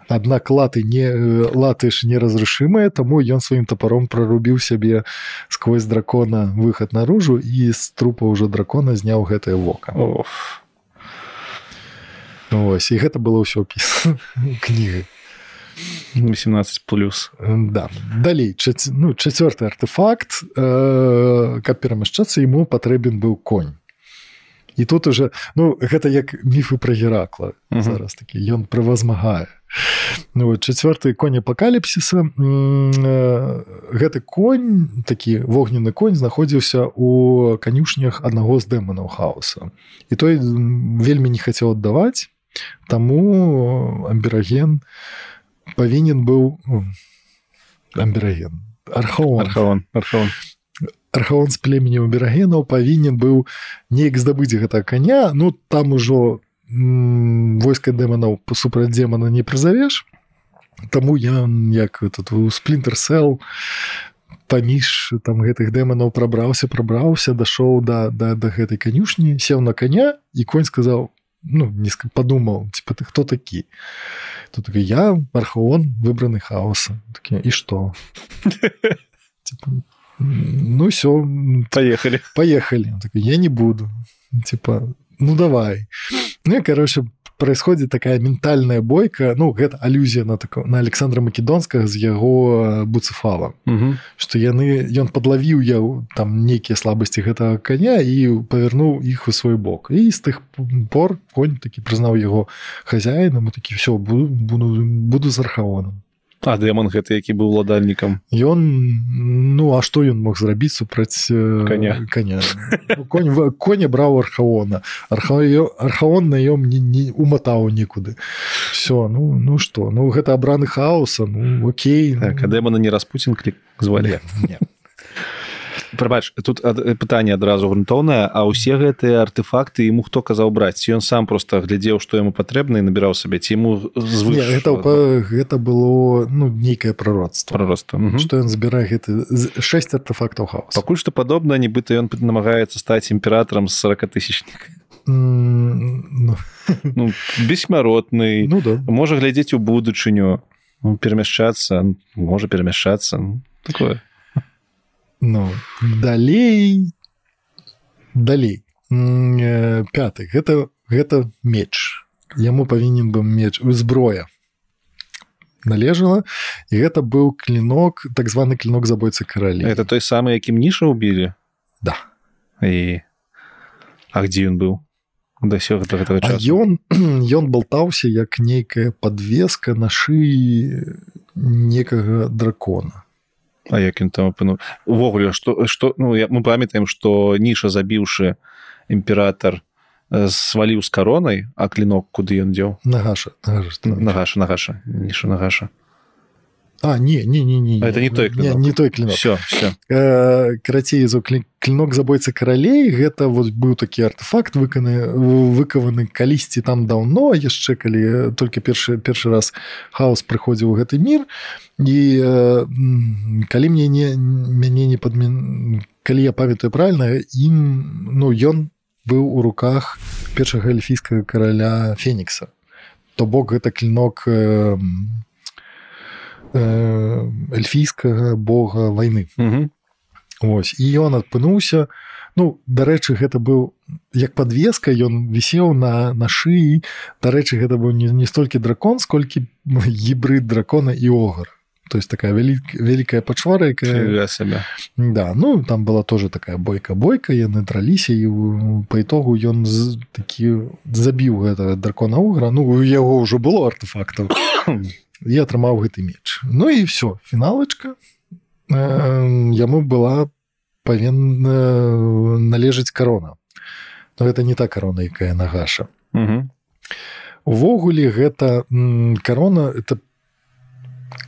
Speaker 1: Аднак латы не латы ж неразрушимыя таму ён сваім топаром прорубіў сябе сквозь дракона выход наружу і з трупа ўжо дракона зняў гэтае вока. Ось, і гэта было ўсё піс кніга
Speaker 2: 18 плюс.
Speaker 1: Да. Далей чац... ну чацвёрты артефакт э, каб перамяшчацца ему патрэбен быў конь. І тут уже ну гэта як міфы пра геракла зараз такі ён правазмагае. Ну, чацвёрты конь апакаліпсіса. Э, гэты конь такі вогненны конь знаходзіўся у канюшнях аднаго з дэманаў хаоса. І той вельмі не хацеў аддаваць таму амбераген у павінен быў амбераген архаон.
Speaker 2: Архаон архаон.
Speaker 1: Архаон з племенем берагенаў павінен быў неяк здабыць гэта коня ну там ужо войска дэманаў супраць демона не прызавеш. Таму я як этот сплинтер сел паміж там гэтых дэманаў прабраўся прабраўся дашоў да да да гэтай канюшні сеў на коня і конь сказаў ну не подумал типа ты кто такі тут такой, я архаон выбраны хаоса такие, и что? Типа, ну все
Speaker 2: поехали
Speaker 1: поехали такой, я не буду типа ну давай ну я короче происходит такая ментальная бойка ну гэта алюзія на такого на александра македонскага з яго буцефала. Что яны ён подлавіў я там нейкія слабасці гэтага коня і павярнуў іх у свой бок. І з тых пор конь такі прызнаў яго хозяінам такі все буду буду буду з архаоном
Speaker 2: А дэмон гэты які быў уладальнікам?
Speaker 1: Ён ну а што ён мог зрабіць супраць
Speaker 2: коня
Speaker 1: коня конь коня браў архаона. Арха архаон наём не, не уматаў нікуды. Все ну ну что ну гэта абраны хаоса ну Окей
Speaker 2: так, а дэмона не распуцін клік звалі? Не, не прабач тут пытанне адразу грунтоўнае а ўсе гэтыя артефакты ему хто казаў браць? Ён сам просто глядзеў што яму патрэбна і набіраў сабе ці ему
Speaker 1: звыш, гэта, гэта было ну нейкае прародства.
Speaker 2: Прародства
Speaker 1: што ён збірае гэты 6 артефактаў хаос
Speaker 2: пакуль што падобна нібыта ён намагаецца стаць імператорам з 40 тысячнік
Speaker 1: ну.
Speaker 2: ну, бессмяротны
Speaker 1: ну, да.
Speaker 2: можа глядзець у будучыню ну, перамяшчацца можа перамяшчацца такое
Speaker 1: ну далей далей. Э, пятый. Гэта гэта меч. Яму павінен быў меч зброя належала і гэта быў клинок так званы клинок забойцы каралі
Speaker 2: это той самы якім ніша убілі
Speaker 1: да.
Speaker 2: І А дзе ён быў да сё гэта гэтага часу
Speaker 1: ён ён болтаўся як нейкая подвеска на шыі некага дракона
Speaker 2: А як ён там апыну увогуле што што ну я мы памятаем што ніша забіўшы імператор сваліў з каронай а клинок куды ён дзеў
Speaker 1: нагаша
Speaker 2: нагаша нагаша ніша нагаша
Speaker 1: А не не не не
Speaker 2: это не той
Speaker 1: не, не той клинок.
Speaker 2: Все все
Speaker 1: э, карацей за клинок забойцы каралей гэта вот быў такі артефакт выканы выкаваны калісьці там даўно яшчэ калі только першы першы раз хаос прыходзіў у гэты мір і э, калі мне не мяне не падмен калі я памятаю правильно ім ну ён быў у руках першага эльфійскага караля фенікса то бок гэта клинок э, э, эльфійскага бога войны Вось і ён адпынуўся Ну дарэчы гэта быў як подвеска ён вісеў на на шыі дарэчы гэта быў не, не столькі дракон сколькі гібрид дракона і огар то есть такая вялі, вялікая пачвара якая
Speaker 2: сябе
Speaker 1: да ну там была тоже такая бойка бойка яны драліся і по итогу ён такі забіў гэта дракона угра ну у яго ўжо было артефактаў я атрымаў гэты меч. Ну і все фіналачка э, яму была павінна належыць карона. Но гэта не та карона якая нагаша увогуле гэта карона это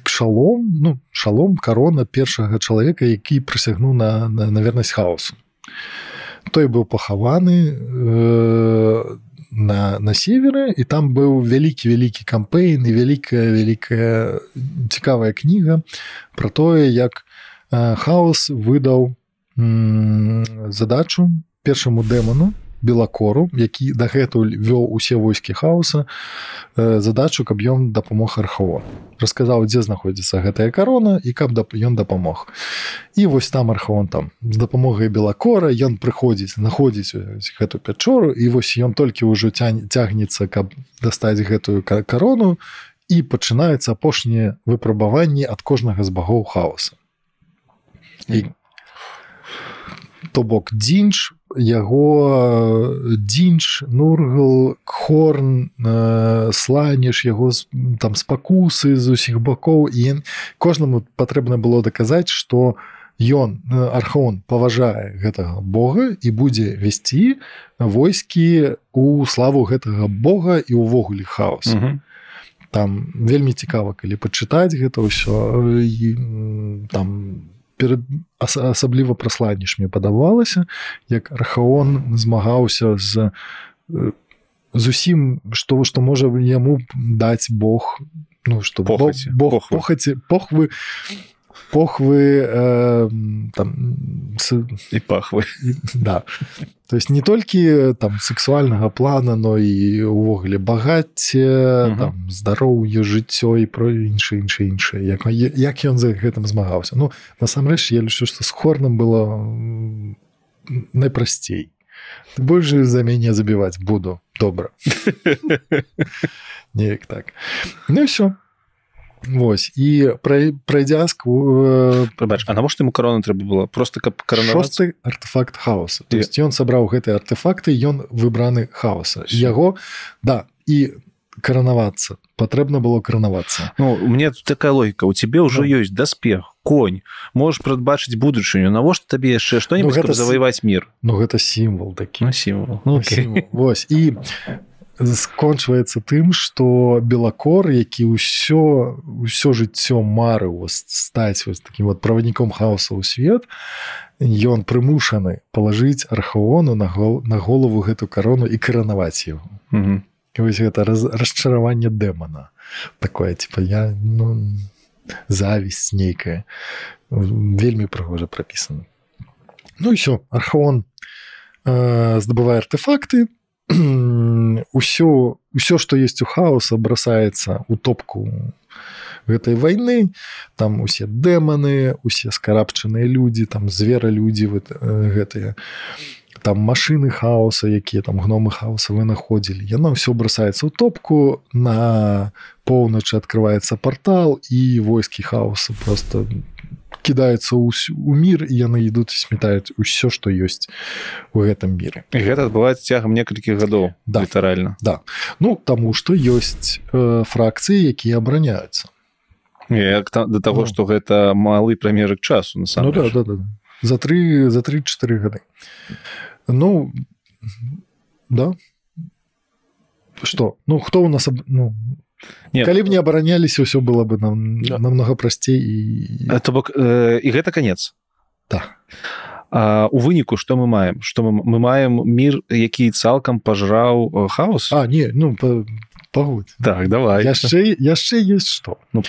Speaker 1: шалом ну шалом корона першага чалавека які прысягнуў на, на на вернасць хаосу. Той быў пахаваны э, на на севере і там быў вялікі вялікі кампейн і вялікая вялікая цікавая кніга про тое як э, хаос выдаў задачу першаму дэману белакору які дагэтуль вёў усе войскі хаоса э, задачу каб ён дапамог архаон расказаў дзе знаходзіцца гэтая карона і каб ён дапамог. І вось там архаон там. З дапамогай белакора ён прыходзіць знаходзіць гэту пячору і вось ён толькі ўжо цягнецца каб дастаць гэтую карону і пачынаецца апошнія выпрабаванні ад кожнага з багоў хаоса. І то бок дзінж яго дзінж нургал хорн э, сланіш яго там спакусы з усіх бакоў і кожнаму патрэбна было даказаць што ён архон паважае гэтага Бога і будзе весці войскі у славу гэтага Бога і ўвогуле хаос mm -hmm. там вельмі цікава калі пачытаць гэта ўсё і там там асабліва прасланніш мне падавалася як архаон змагаўся з зусім што што можа яму даць Бог ну што Бог похаці похвы похвы э, там с...
Speaker 2: і пахвы.
Speaker 1: да. То есть не толькі там сексуальнага плана но і увогуле багацце здароўе жыццё і про інша інша іншае як як ён за гэтым змагаўся? Ну насамрэч я лічу што з хорным было найпрасцей. Больш за мяне забіваць буду добра. Неяк так. Ну все Вось. І прайдзяску
Speaker 2: э, А навошта ему карона трэба было просто каб
Speaker 1: каранасты артефакт хаоса. То есть ён сабраў гэтыя артефакты ён выбраны хаоса. Яго да і каранавацца. Патрэбна было каранавацца.
Speaker 2: Ну мне тут такая логіка у цябе ўжо ну. ёсць даспех конь. Можешь прадбачыць будучыню навошта табе яшчэ што-нибудь ну, гэта заваяваць мір
Speaker 1: Ну гэта сімвал такі.
Speaker 2: Ну, сімвал.
Speaker 1: Ну, сімвал. Вось. І скончваецца тым что белакор які ўсё ўсё жыццё мары вас стаць вось таким вот правадніком хаоса ў свет ён прымушаны палажыць архаону на гол на голову гэту карону і каранаваць его mm -hmm. вось гэта раз, расчараванне дэмана такое типа я ну, завість нейкая. Вельмі прыгожа прапісана. Ну еще архаон э, здабывае артефакты ўсё ўсё што есть у хаоса бросаецца у топку гэтай войны. Там усе дэманы усе скарапчаныя людзі там звера людзі вот гэтыя. Там машины хаоса якія там гномы хаоса вы находзілі яно ўсё бросаецца ў топку на поўначы открываецца портал і войскі хаоса просто кідаюцца ў мір і яны ідуць сметаюць усё што ёсць у гэтым міры
Speaker 2: гэта адбываецца цягам некалькіх гадоў
Speaker 1: да.
Speaker 2: літаральна
Speaker 1: да. Ну таму што ёсць э, фракцыі якія абараняюцца
Speaker 2: як там да таго
Speaker 1: Ну.
Speaker 2: што гэта малы прамежак часу на
Speaker 1: ну, да, да, да. за три за три-чатыры гады ну да. Что? Ну хто у нас ну
Speaker 2: Нет.
Speaker 1: калі б не абараняліся ўсё было бы нам
Speaker 2: Да.
Speaker 1: намного прасцей і
Speaker 2: то бок э, і гэта канец
Speaker 1: да.
Speaker 2: А у выніку што мы маем? Што мы, мы маем мір які цалкам пажраў э, хаос?
Speaker 1: А не ну па, пагодь
Speaker 2: так давай.
Speaker 1: Яшчэ яшчэ есть что
Speaker 2: Ну.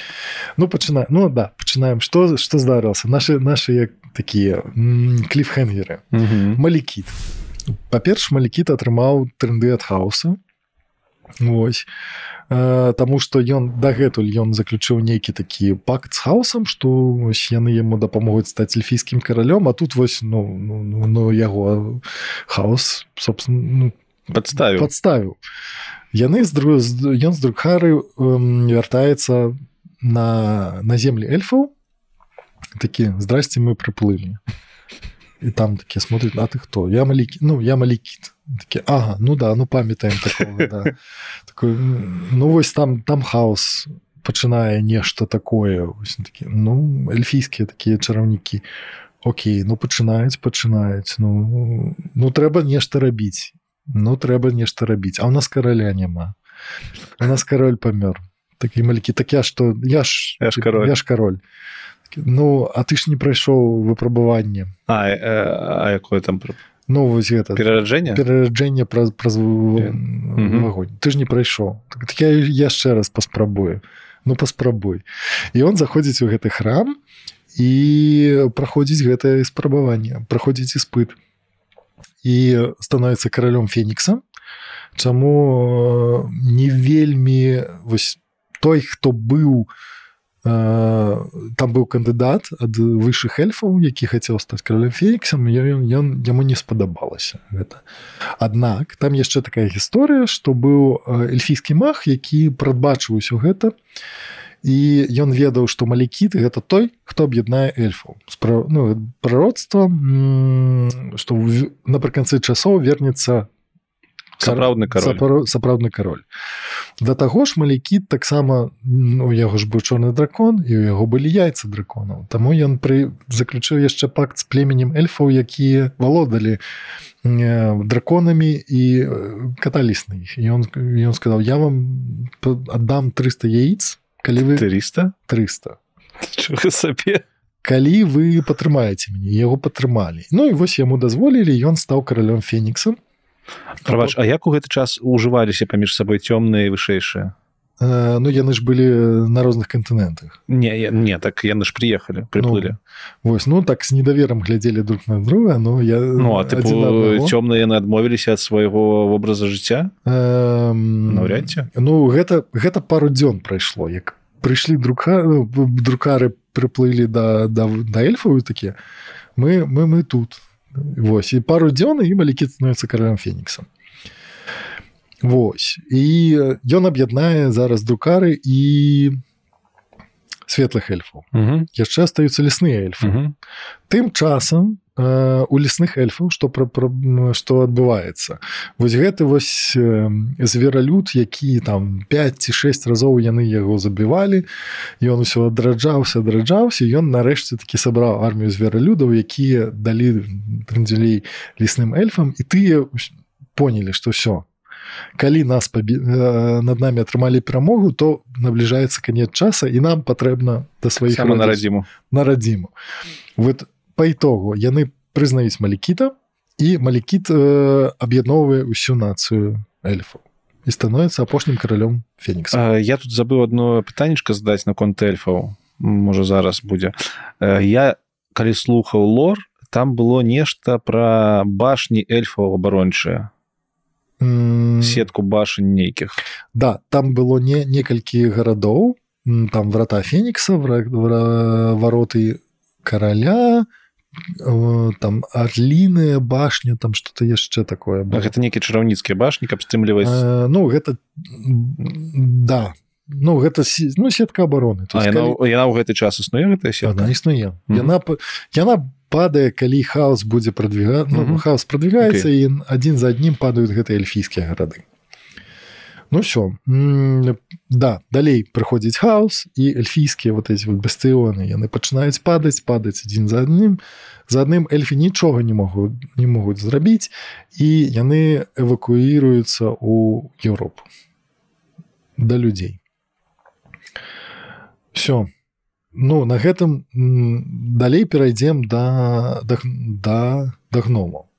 Speaker 1: ну пачына ну да пачынаем что что здарылася наши наши як такія кліфхенгеры малікіт. Па-перш малікіт атрымаў тренды ад хаоса Вось Таму што ён дагэтуль ён заключыў нейкі такі пакт з хаосам што вось яны яму дапамогуць стаць эльфійскім каралём а тут вось ну, ну, ну, ну яго хаос собственно ну,
Speaker 2: падставіў
Speaker 1: подставіў. Яны з дру... ён з друкхары вяртаецца на на землі эльфаў. Такі здрасце мы прыплылі і там такі смотрят а ты хто? Я маленькі ну я маленькіт такі Ага ну да ну памятаем такого, да. такой ну вось там там хаос пачынае нешта такое вось такі ну эльфійскія такія чараўнікі Окей ну пачынаюць пачынаюць ну ну трэба нешта рабіць ну трэба нешта рабіць а у нас караля няма. У нас кароль памёр такі маленькі так я што я ж
Speaker 2: Я ж кароль.
Speaker 1: я ж кароль ну а ты ж не прайшоў выпрабаванне
Speaker 2: А, э, а якое там пр-
Speaker 1: ну вось гэта
Speaker 2: перараджэнне?
Speaker 1: перараджэнне праз праз вагонь. Ты ж не прайшоў. Так, так я яшчэ раз паспрабую. Ну паспрабуй. І он заходзіць у гэты храм і праходзіць гэтае спрабаванне праходзіць іспыт. І становіцца каралём фенікса чаму э, не вельмі вось той хто быў э, там быў кандыдат ад высшых эльфаў які хацеў стаць каралем феніксам ён, ён яму не спадабалася гэта Аднак там яшчэ такая гісторыя што быў эльфійскі мах які прадбачыў усё гэта і ён ведаў што малікіт гэта той хто аб'яднае эльфаў Спра... ну, прародства што напрыканцы часоў вернецца
Speaker 2: сапраўдны кароль.
Speaker 1: Сапра- сапраўдны кароль. Да таго ж малікіт таксама ну, у яго ж быў чорны дракон і у яго былі яйцы драконаў. Таму ён пры заключыў яшчэ пакт з племенем эльфаў якія валодалі драконамі і і ён ён сказаў я вам аддам 300 яиц калі вы
Speaker 2: 300
Speaker 1: 300
Speaker 2: Чого сабе.
Speaker 1: Калі вы падтрымаеце мяне яго падтрымалі Ну і вось яму дазволілі ён стаў каралём феніксам
Speaker 2: Прабач, а як у гэты час ужываліся паміж сабой цёмныя і вышэйшыя?
Speaker 1: Э, ну яны ж былі на розных кантынентах.
Speaker 2: Не не так яны ж прыехалі прыплылі.
Speaker 1: Вось ну так з недаверам глядзелі друг на друга но я
Speaker 2: Ну а тыпу цёмныя яны адмовіліся ад свайго вобраза жыцця?
Speaker 1: Эм,
Speaker 2: Наўряд ці.
Speaker 1: ну гэта гэта пару дзён прайшло як прыйшлі друка ну, друкары прыплылі да да, да эльфаў і такія мы мы мы тут Вось. І пару дзён і маленькі становіцца каралем феніксам. Вось. І ён аб'яднае зараз друкары і светлых эльфаў. Яшчэ астаюцца лясныя эльфы. Тым часам у лесных эльфаў што пра, пра, што адбываецца вось гэты вось э, звералюд які там 5 ці 6 разоў яны яго забівалі ён усё адраджаўся адраджаўся ён нарэшце такі сабраў армію звералюдаў якія далі прыдзялей лесным эльфам і тыя понялі што ўсё. Калі нас пабі... э, над намі атрымалі перамогу то набліжаецца канец часа і нам патрэбна да сваіх
Speaker 2: на радзіму
Speaker 1: на радзіму вот по итогу яны прызнаюць малікіта і малікіт э, аб'ядноўвае ўсю нацыю эльфаў. І становіцца апошнім каралём фенікса.
Speaker 2: А, я тут забыў одно пытаннечка задаць наконт эльфаў. Можа зараз будзе. Э, я калі слухаў лор там было нешта пра башні эльфаў абарончыя. Сетку башень нейкіх.
Speaker 1: Да там было не некалькі гарадоў. Там врата фенікса вароты караля там арліная башня там что-то яшчэ такое
Speaker 2: гэта некі чараўніцкія башні каб стрымліваць
Speaker 1: ну гэта да. Ну гэта ну сетка обороны.
Speaker 2: Яна ў гэты час існуе гэта
Speaker 1: існуе яна. Яна падае калі хаос будзе продвига ну, хаос продвигаецца і адзін за аднім падаюць гэтыя эльфійскія гарады Ну все да далей прыходзіць хаос і эльфійскія вот эти вот бастыоны яны пачынаюць падаць падаць адзін за адным. За адным эльфі нічога не могуць не могуць зрабіць і яны эвакуіруюцца у Еўропу. Да людзей. Все ну на гэтым далей перайдзем да да да, гному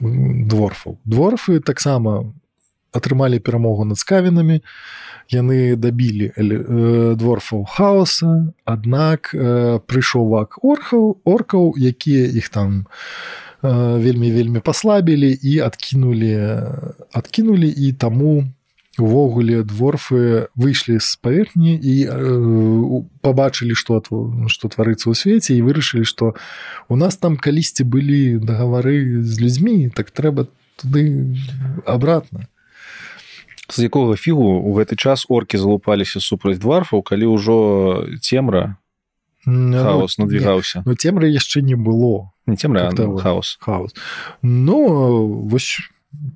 Speaker 1: дворфу дворфы таксама атрымалі перамогу над скавінамі. Яны дабілі э, дворфаў хаоса аднак э, прыйшоў вак орхаў оркаў якія іх там э, вельмі вельмі паслабілі і адкінулі адкінулі і таму увогуле дворфы выйшлі з паверхні і э, пабачылі што што тварыцца ў свеце і вырашылі што у нас там калісьці былі дагавары з людзьмі так трэба туды обратно
Speaker 2: з якога фігу у гэты час оркі залупаліся супраць дварфаў калі ўжо цемра хаос ну, надвігаўся?
Speaker 1: Ну цемры яшчэ не было.
Speaker 2: Не цемра хаос.
Speaker 1: Хаос. Ну вось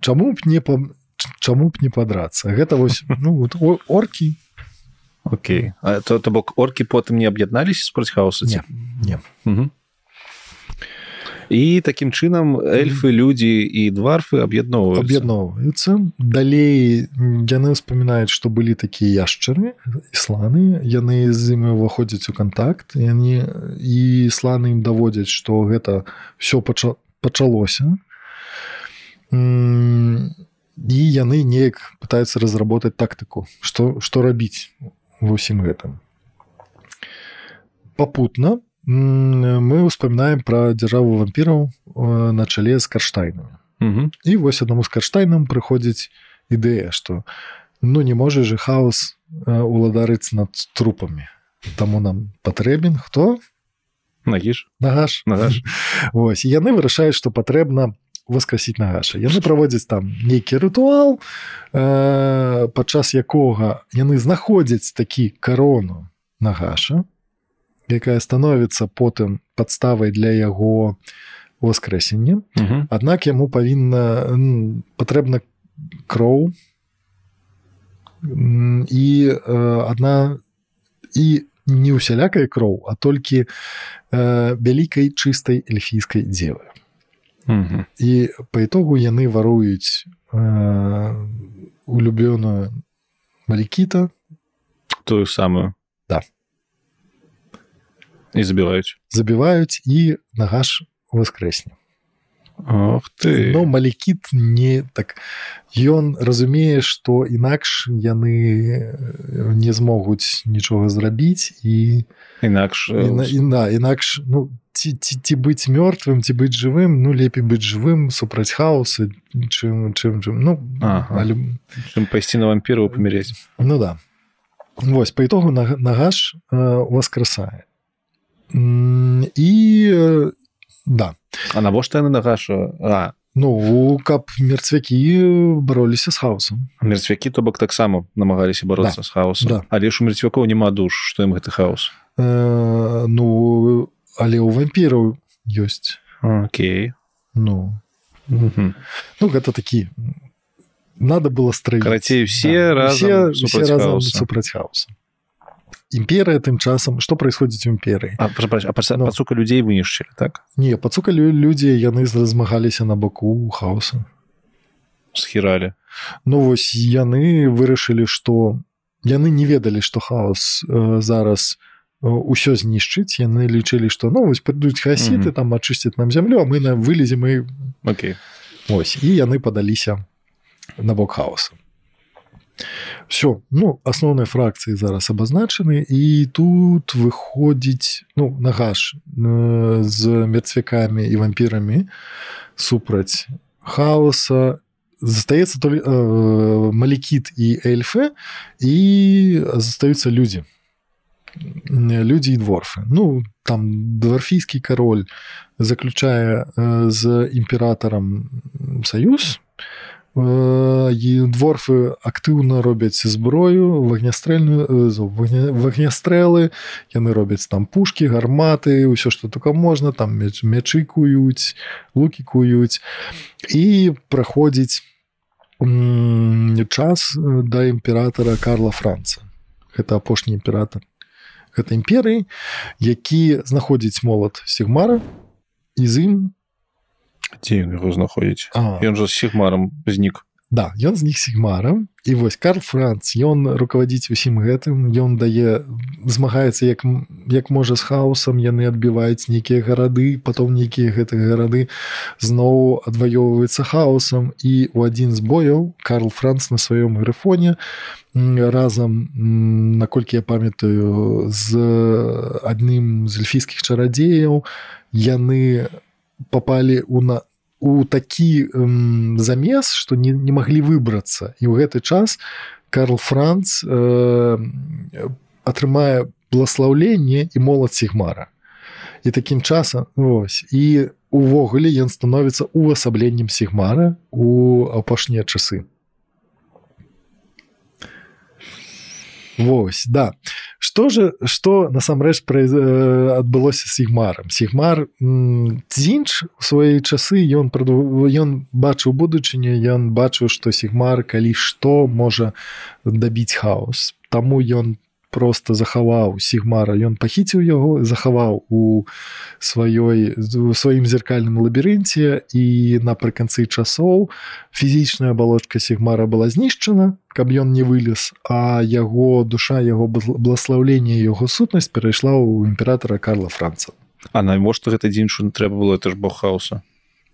Speaker 1: чаму б не па чаму б не падрацца? Гэта вось ну оркі.
Speaker 2: Окей. То то бок оркі потым не аб'ядналіся супраць хаоса
Speaker 1: не, не. Угу
Speaker 2: і такім чынам эльфы людзі і дварфы аб'ядноўваюцца
Speaker 1: аб'ядноўваюцца далей яны ўспамінаюць што былі такія яшчары ісланы яны з імі ўваходзяць у контакт яны і сланы ім даводзяць што гэта все пача пачалося і яны неяк пытаюцца разработаць тактыку што што рабіць ва ўсім гэтым папутна мы успамінаем пра дзяржаву вампіраў э, на чале з карштайнамі і вось аднаму з карштайнам прыходзіць ідэя што ну не можа же хаос э, уладарыць над трупамі Таму нам патрэбен хто
Speaker 2: нагіш
Speaker 1: нагаш. Нагаш. Вось яны вырашаюць што патрэбна воскрасіць нагаша. Яны праводзяць там нейкі рытуал э, падчас якога яны знаходзяць такі карону нагаша якая становіцца потым падставай для яго воскрэсення Аднак яму павінна патрэбна кроў. І адна і не ўсялякай кроў а толькі вялікай чыстай эльфійскай дзевы. І по итогу яны варуюць улюбёную малікіта
Speaker 2: тую самую і забіваюць
Speaker 1: забіваюць і нагаш воскрэсне
Speaker 2: Ох ты
Speaker 1: но малікіт не так. Ён разумее што інакш яны не змогуць нічога зрабіць і
Speaker 2: інакш
Speaker 1: і на інакш ну ці, ці, ці быць мёртвым ці быць жывым ну лепей быць жывым супраць хаоса чым чым чым ну
Speaker 2: ага. але... чым пайсці на вампіру памерець
Speaker 1: ну да. Вось по итогу нагаш э, воскресае і да.
Speaker 2: А навошта яны нагаша а.
Speaker 1: Ну каб мерцвякі бароліся з хаосам
Speaker 2: мерцвякі то бок таксама намагаліся бароцца да. з хаосам да. але ж у мерцвякоў няма душ што ім гэты хаос?
Speaker 1: Э, ну але у вампіраў ёсць.
Speaker 2: Окей.
Speaker 1: Ну. Угу. ну гэта такі надо было строить
Speaker 2: карацей все да.
Speaker 1: супраць супраць хаоса імперыя тым часам что происходит в імперыі.
Speaker 2: Ну, пацука людзей вынішчылі так?
Speaker 1: Не пацукалі людзі яны размагаліся на баку хаоса.
Speaker 2: Схіралі.
Speaker 1: Ну вось яны вырашылі што яны не ведалі што хаос э, зараз ўсё знішчыць. Яны лічылі што ну вось прыйдуць хасіты mm -hmm. там ачысціць нам зямлю а мы на вылезем і
Speaker 2: okay.
Speaker 1: ось і яны падаліся на бок хаоса все ну асноўныя фракцыі зараз абазначаны і тут выходзіць ну нагаш з мерцвякамі і вампірамі супраць хаоса. Застаецца то э, малікіт і эльфы і застаюцца людзі людзі і дворфы. Ну там дварфійскі кароль заключае э, з імператарам саюз і дворфы актыўна робяць зброю вагнястрэльную вагнястрэлы яны робяць там пушки гарматы ўсё что только можна там мяч мячы куюць лукі куюць і праходзіць час да імператора Карла Франца. Гэта апошні імператор гэта імперыі які знаходзіць молат сігмара і з ім
Speaker 2: дзе ён яго знаходзіць ён жа з сігмарам знік
Speaker 1: да ён з них сігмарам і вось карл франц ён руководзіць усім гэтым ён дае змагаецца як як можа з хаосам яны адбіваюць нейкія гарады потом нейкія гэтыя гарады зноў адваёўваецца хаосам. І у адзін з бояў карл франц на сваём грыфоне разам наколькі я памятаю з адным з эльфійскіх чарадзеяў яны попали у на у такі эм, замес что не, не маглі выбрацца. І ў гэты час Карл Франц э, атрымае бласлаўленне і молад сігмара. І такім часам ось і увогуле ён становіцца увасабленнем сігмара у апошнія часы Вось да. Что же что насамрэч адбылося сігмарам? Сігмар дзінч у свае часы ён ён бачыў будучыню ён бачыў што сігмар калі што можа дабіць хаос. Таму ён просто захаваў сігмара. Ён пахіціў яго захаваў у сваёй у сваім зеркальным лабірынце. І напрыканцы часоў фізічная абалочка сігмара была знішчана каб ён не вылез а яго душа яго бласлаўлення яго сутнасць перайшла ў імператора Карла франца.
Speaker 2: А навошта гэта дзіншу трэба было? Это ж бог хаоса.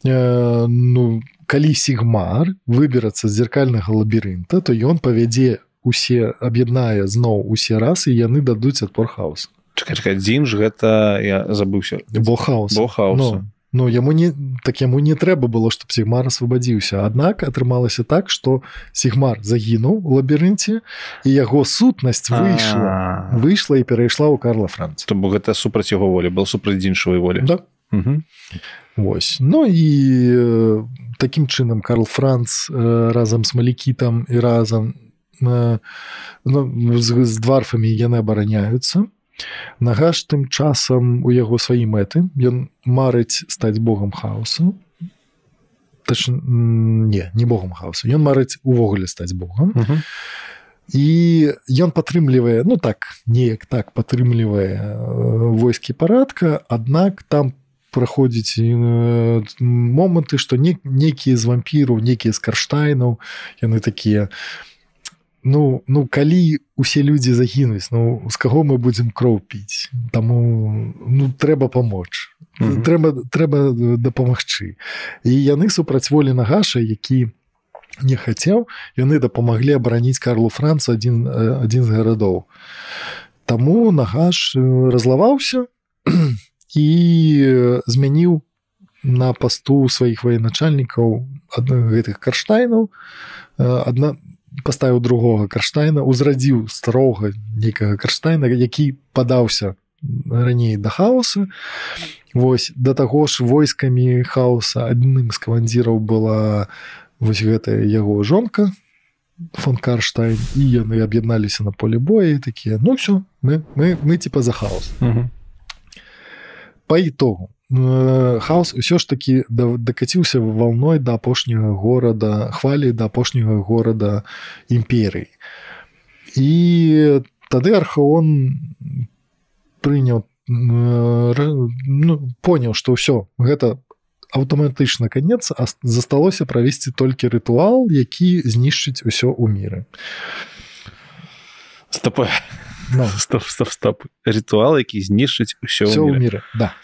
Speaker 1: Э, ну калі сігмар выберацца з зеркальнага лабірынта то ён павядзе усе аб'яднае зноў усе расы яны дадуць адпор хаос
Speaker 2: адзін ж гэта я забыўся.
Speaker 1: Бо хаос.
Speaker 2: Бо хаосу.
Speaker 1: Ну яму не так яму не трэба было чтоб сігмар асвабадзіўся. Аднак атрымалася так что сігмар загінуў у лабірынце і яго сутнасць выйшла выйшла і перайшла ў Карла Франц
Speaker 2: то бо гэта супраць яго волі был супраць іншавай волі.
Speaker 1: Да? Вось. Ну і э, такім чынам Карл Франц э, разам з малікітам і разам ну, з, з дварфамі яны абараняюцца. Нагаш тым часам у яго свае мэты. Ён марыць стаць богам хаосу. Тач, не не богам хаосу. Ён марыць увогуле стаць богам. -huh. і ён падтрымлівае ну так неяк так падтрымлівае э, войскі парадка. Аднак там праходзіць э, моманты што не, нейкія з вампіраў нейкія з карштайнаў яны такія у ну ну калі усе людзі загінуць ну з каго мы будзем кроў піць? Таму ну трэба памочь mm -hmm. трэба трэба дапамагчы. І яны супрацьволі нагаша які не хацеў яны дапамаглі абараніць карлу францу один адзін з гарадоў. Таму нагаш разлаваўся і змяніў на пасту сваіх военачальнікаў гэтых карштайнаў. Адна паставіў другога карштайна узрадзіў старога нейкага карштайна які падаўся раней да хаоса. Вось да таго ж войскамі хаоса адным з камандзіраў была вось гэтая яго жонка фон карштайн і яны аб'ядналіся на поле боя такія ну все мы мы мы типа за хаос по итогу хаос ўсё ж таки дакаціўся волной да апошняга горада хвалі да апошняга горада імперыі і тады архаон прыняў ну, понял что ўсё гэта аўтаматычна конец засталося правесці толькі рытуал які знішчыць усё ў міры
Speaker 2: стоп no. стоп стоп стоп. Рытуал які знішчыць усё ў
Speaker 1: міры да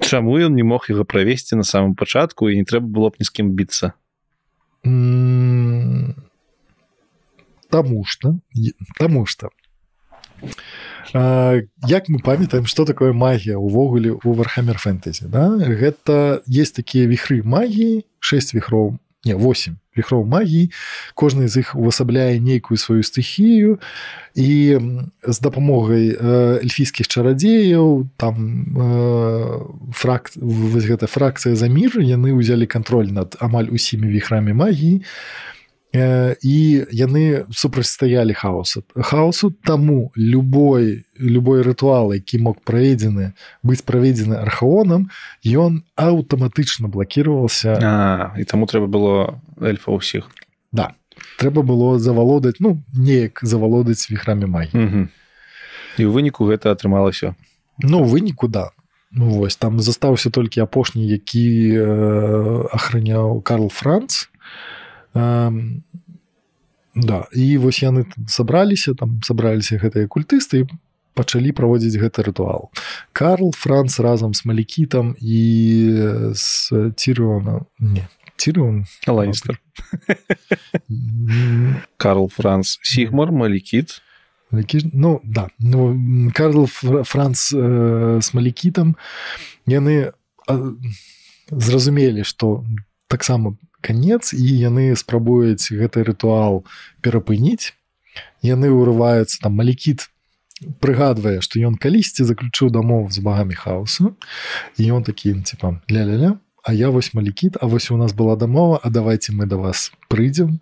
Speaker 2: Чаму ён не мог яго правесці на самом пачатку і не трэба было б ні з кім біцца
Speaker 1: Таму что Таму что як мы памятаем что такое магія увогуле у вархамер фэнтэзі да? гэта есть такія віхры магіі 6 віхроў не 8 віхроў магіі кожны з іх увасабляе нейкую сваю стыхію. І з дапамогай эльфійскіх чарадзеяў там фрак гэта фракцыя за мір яны ўзялі кантроль над амаль усімі віхрамі магіі і яны супрацьстаялі хаосу. Хаосу таму любой любой рытуал які мог праведзены быць праведзены архаонам ён аўтаматычна блакировался
Speaker 2: і таму трэба было эльфа ўсіх.
Speaker 1: Да. Трэба было завалодаць ну неяк завалодаць віхрамі магі
Speaker 2: і ў выніку гэта атрымалася.
Speaker 1: Ну выніку да. Ну вось там застаўся толькі апошні які э, ахраняў Карл Франц да і вось яны сабраліся там сабраліся гэтыя культысты пачалі праводзіць гэты рытуал. Карл Франц разам з малікітам і з цірона не цірон
Speaker 2: ланістер. Карл Франц. Сігмар малікіт?
Speaker 1: Ну да. Ну Карл Франц э, з малікітам яны зразумелі што таксама конец і яны спрабуюць гэты рытуал перапыніць. Яны ўрываюцца там малікіт прыгадвае што ён калісьці заключыў дамоў з багамі хаосу і ён такі типа ля-ля-ля А я вось малікіт А вось у нас была дамова А давайте мы да вас прыйдзем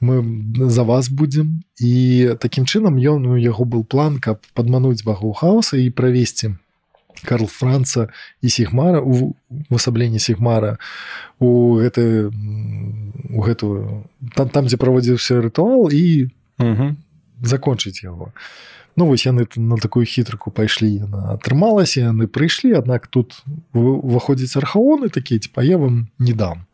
Speaker 1: мы за вас будзем і такім чынам ён у яго был план каб падмануць багу хаоса і правесці Карл Франца і сігмара у увасабленні сігмара у гэты у гэтую там там дзе праводзіўся рытуал і закончыць яго. Ну вось яны на такую хітрыку пайшлі яна атрымалася яны прыйшлі аднак тут уваходзіць архаоны такія типа я вам не дам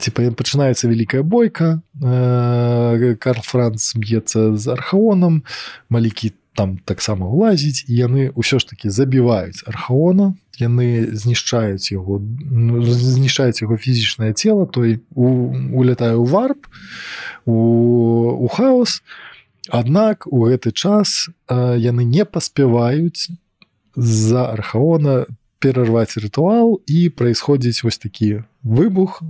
Speaker 1: типа пачынаецца вялікая бойка э, Карл Франц б'ецца з архаонам малікі там таксама ўлазіць і яны ўсё ж таки забіваюць архаона яны знішчаюць яго ну, знішчаюць яго фізічнае цело той улетае ў варп у, у хаос. Аднак у гэты час а, яны не паспяваюць з-за архаона перарваць рытуал і праисходзіць вось такі выбух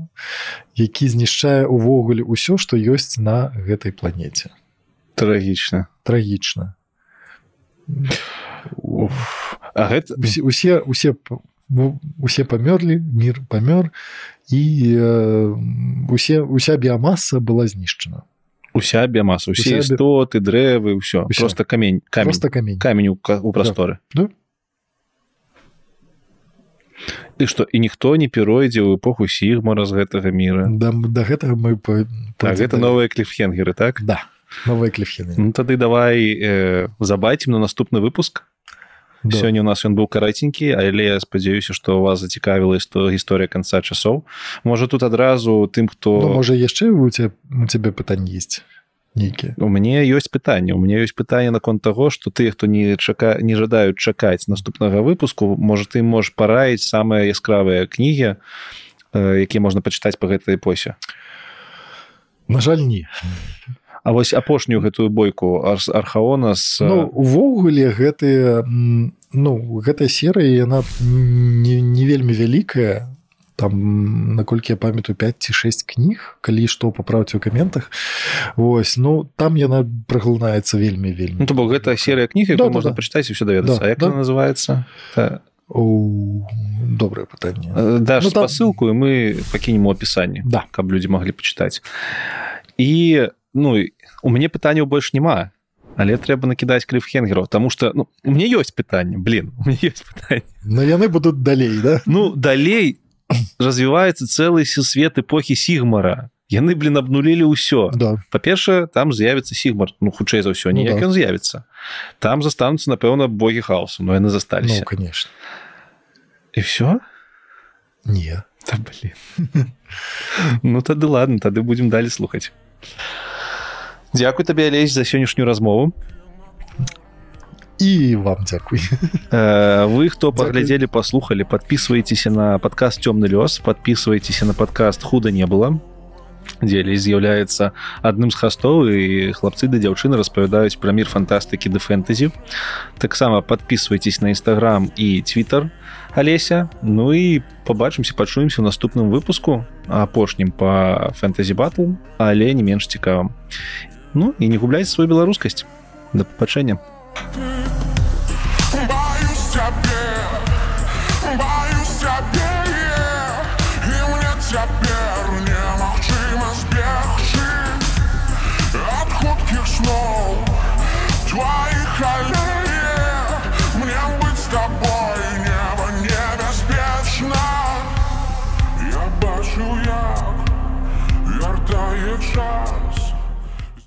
Speaker 1: які знішчае увогуле ўсё што ёсць на гэтай планеце.
Speaker 2: Трагічна.
Speaker 1: Трагічна
Speaker 2: А гэта
Speaker 1: усе усе, усе памёрлі мир памёр і э, усе уся біямаса была знішчана
Speaker 2: уся біямаса усе істоты дрэвы ўсё просто камень камень.
Speaker 1: Камень.
Speaker 2: Камень у, у прасторы
Speaker 1: да. Да?
Speaker 2: і што і ніхто не перайдзе ў эпоху сігмара з гэтага мира?
Speaker 1: Да, да гэтага мы по,
Speaker 2: так, гэта новыя кліфхенгеры так?
Speaker 1: Да новыя кліфхены
Speaker 2: ну, тады давай э, забайцем на наступны выпуск. Да. сёння у нас ён быў караценькі але я спадзяюся што вас зацікавіла то гісторыя канца часоў можа тут адразу тым хто
Speaker 1: ну, можа яшчэ у тебя у тебе пытанне есть нейкі
Speaker 2: у мне ёсць пытанне у меня ёсць пытанне наконт таго што ты хто не чака не жадаюць чакаць наступнага выпуску можа ты можаш параіць самыя яскравыя кнігі э, якія можна пачытаць по гэтай эпосе
Speaker 1: на жаль не
Speaker 2: А вось апошнюю гэтую бойку архаона з
Speaker 1: ну, увогуле гэтыя ну гэтая серыя яна не, не вельмі вялікая. Там наколькі я памятаю 5 ці 6 кніг калі што паправце у каментах. Вось ну там яна праглынаецца вельмі вельмі.
Speaker 2: Ну, то бок гэта серыя кніг да, можна да, пачытаць усе даведацца. Да, як да. называется
Speaker 1: Та... добрае пытанне.
Speaker 2: Э, даш ну, там... спасылку і мы пакінем у апісанні
Speaker 1: да.
Speaker 2: каб людзі маглі пачытаць. І ну у мяне пытанняў больш няма але трэба накідаць кліфхенгераў тому что ну, у мне ёсць пытанне блин
Speaker 1: но яны будут далей да
Speaker 2: ну далей развіваецца цэлы сусвет эпохі сігмара яны блин абнулілі ўсё
Speaker 1: да.
Speaker 2: па-першае там з'явіцца сігмар ну хутчэй за ўсё ніяк ну, да. ён з'явіцца там застануцца напэўна богі хаосу но яны засталіся
Speaker 1: ну, конечно
Speaker 2: і все
Speaker 1: не
Speaker 2: да, ну тады ладно тады будем далі слухаць Дякую табе алесь за сённяшнюю размову.
Speaker 1: І вам дзякуй.
Speaker 2: Вы хто паглядзелі паслухали подписывайтеся на подкаст цёмны лёс подписывайтеся на подкаст худа не было дзе лі з'яўляецца адным з хастоў і хлапцы да дзяўчыны распавядаюць пра мір фантастыкі ды фэнтэзі. Таксама подписывайтесь на нстаграм і твиттер алеся. Ну і побачымся пачуемся ў наступным выпуску апошнім по фэнтэзі батл але не менш цікавым ну і не губляйте сваю беларускасць. Да пабачэння